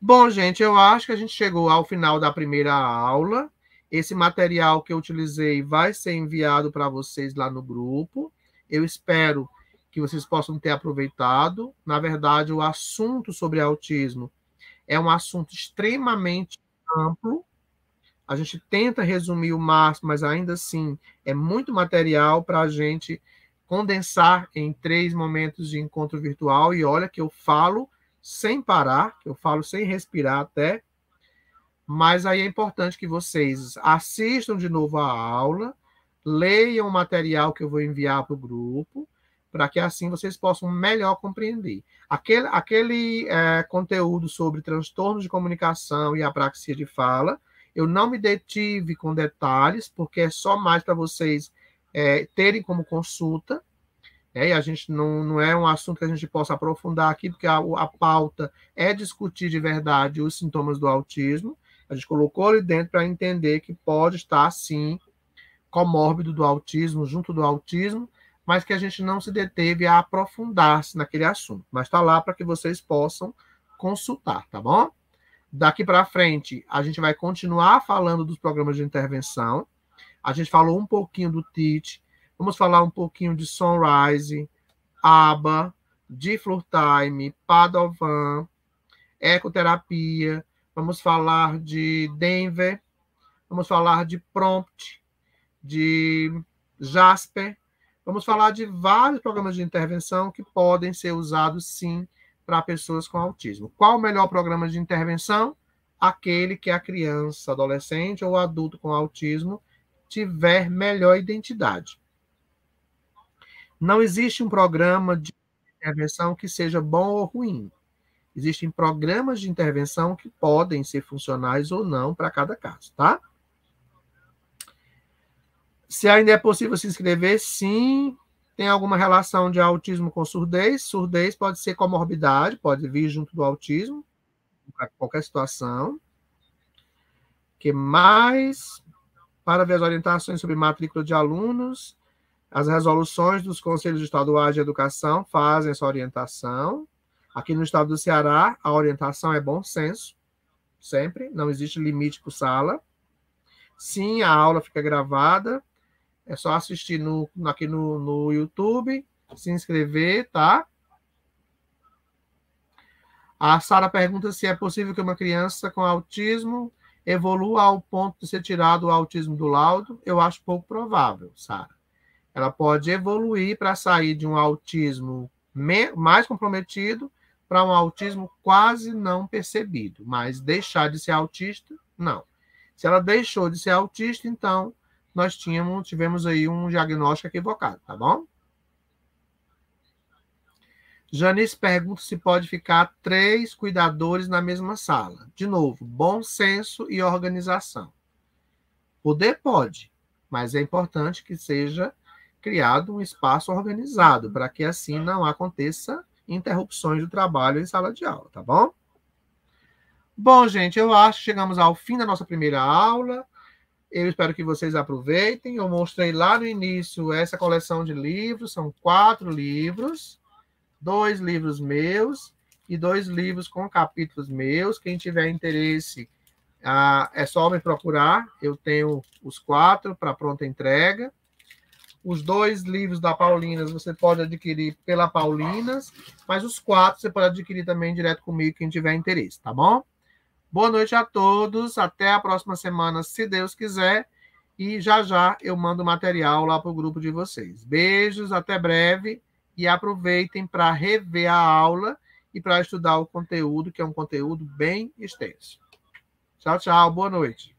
Bom, gente, eu acho que a gente chegou ao final da primeira aula. Esse material que eu utilizei vai ser enviado para vocês lá no grupo. Eu espero que vocês possam ter aproveitado. Na verdade, o assunto sobre autismo é um assunto extremamente amplo a gente tenta resumir o máximo, mas ainda assim é muito material para a gente condensar em três momentos de encontro virtual. E olha que eu falo sem parar, eu falo sem respirar até. Mas aí é importante que vocês assistam de novo a aula, leiam o material que eu vou enviar para o grupo, para que assim vocês possam melhor compreender. Aquele, aquele é, conteúdo sobre transtornos de comunicação e apraxia de fala, eu não me detive com detalhes, porque é só mais para vocês é, terem como consulta. É, e a gente não, não é um assunto que a gente possa aprofundar aqui, porque a, a pauta é discutir de verdade os sintomas do autismo. A gente colocou ali dentro para entender que pode estar, sim, comórbido do autismo, junto do autismo, mas que a gente não se deteve a aprofundar-se naquele assunto. Mas está lá para que vocês possam consultar, tá bom? Daqui para frente, a gente vai continuar falando dos programas de intervenção. A gente falou um pouquinho do TIT, vamos falar um pouquinho de Sunrise, ABA, de Time, Padovan, ecoterapia, vamos falar de Denver, vamos falar de Prompt, de Jasper, vamos falar de vários programas de intervenção que podem ser usados sim para pessoas com autismo. Qual o melhor programa de intervenção? Aquele que a criança, adolescente ou adulto com autismo tiver melhor identidade. Não existe um programa de intervenção que seja bom ou ruim. Existem programas de intervenção que podem ser funcionais ou não para cada caso, tá? Se ainda é possível se inscrever, sim, tem alguma relação de autismo com surdez. Surdez pode ser comorbidade, pode vir junto do autismo, para qualquer situação. que mais? Para ver as orientações sobre matrícula de alunos, as resoluções dos conselhos estaduais de educação fazem essa orientação. Aqui no estado do Ceará, a orientação é bom senso, sempre, não existe limite por sala. Sim, a aula fica gravada, é só assistir no, aqui no, no YouTube, se inscrever, tá? A Sara pergunta se é possível que uma criança com autismo evolua ao ponto de ser tirado o autismo do laudo. Eu acho pouco provável, Sara. Ela pode evoluir para sair de um autismo mais comprometido para um autismo quase não percebido, mas deixar de ser autista, não. Se ela deixou de ser autista, então nós tínhamos, tivemos aí um diagnóstico equivocado, tá bom? Janice pergunta se pode ficar três cuidadores na mesma sala. De novo, bom senso e organização. Poder pode, mas é importante que seja criado um espaço organizado, para que assim não aconteça interrupções do trabalho em sala de aula, tá bom? Bom, gente, eu acho que chegamos ao fim da nossa primeira aula. Eu espero que vocês aproveitem. Eu mostrei lá no início essa coleção de livros, são quatro livros, dois livros meus e dois livros com capítulos meus. Quem tiver interesse, ah, é só me procurar. Eu tenho os quatro para pronta entrega. Os dois livros da Paulinas você pode adquirir pela Paulinas, mas os quatro você pode adquirir também direto comigo, quem tiver interesse, tá bom? Boa noite a todos. Até a próxima semana, se Deus quiser. E já já eu mando material lá para o grupo de vocês. Beijos, até breve. E aproveitem para rever a aula e para estudar o conteúdo, que é um conteúdo bem extenso. Tchau, tchau. Boa noite.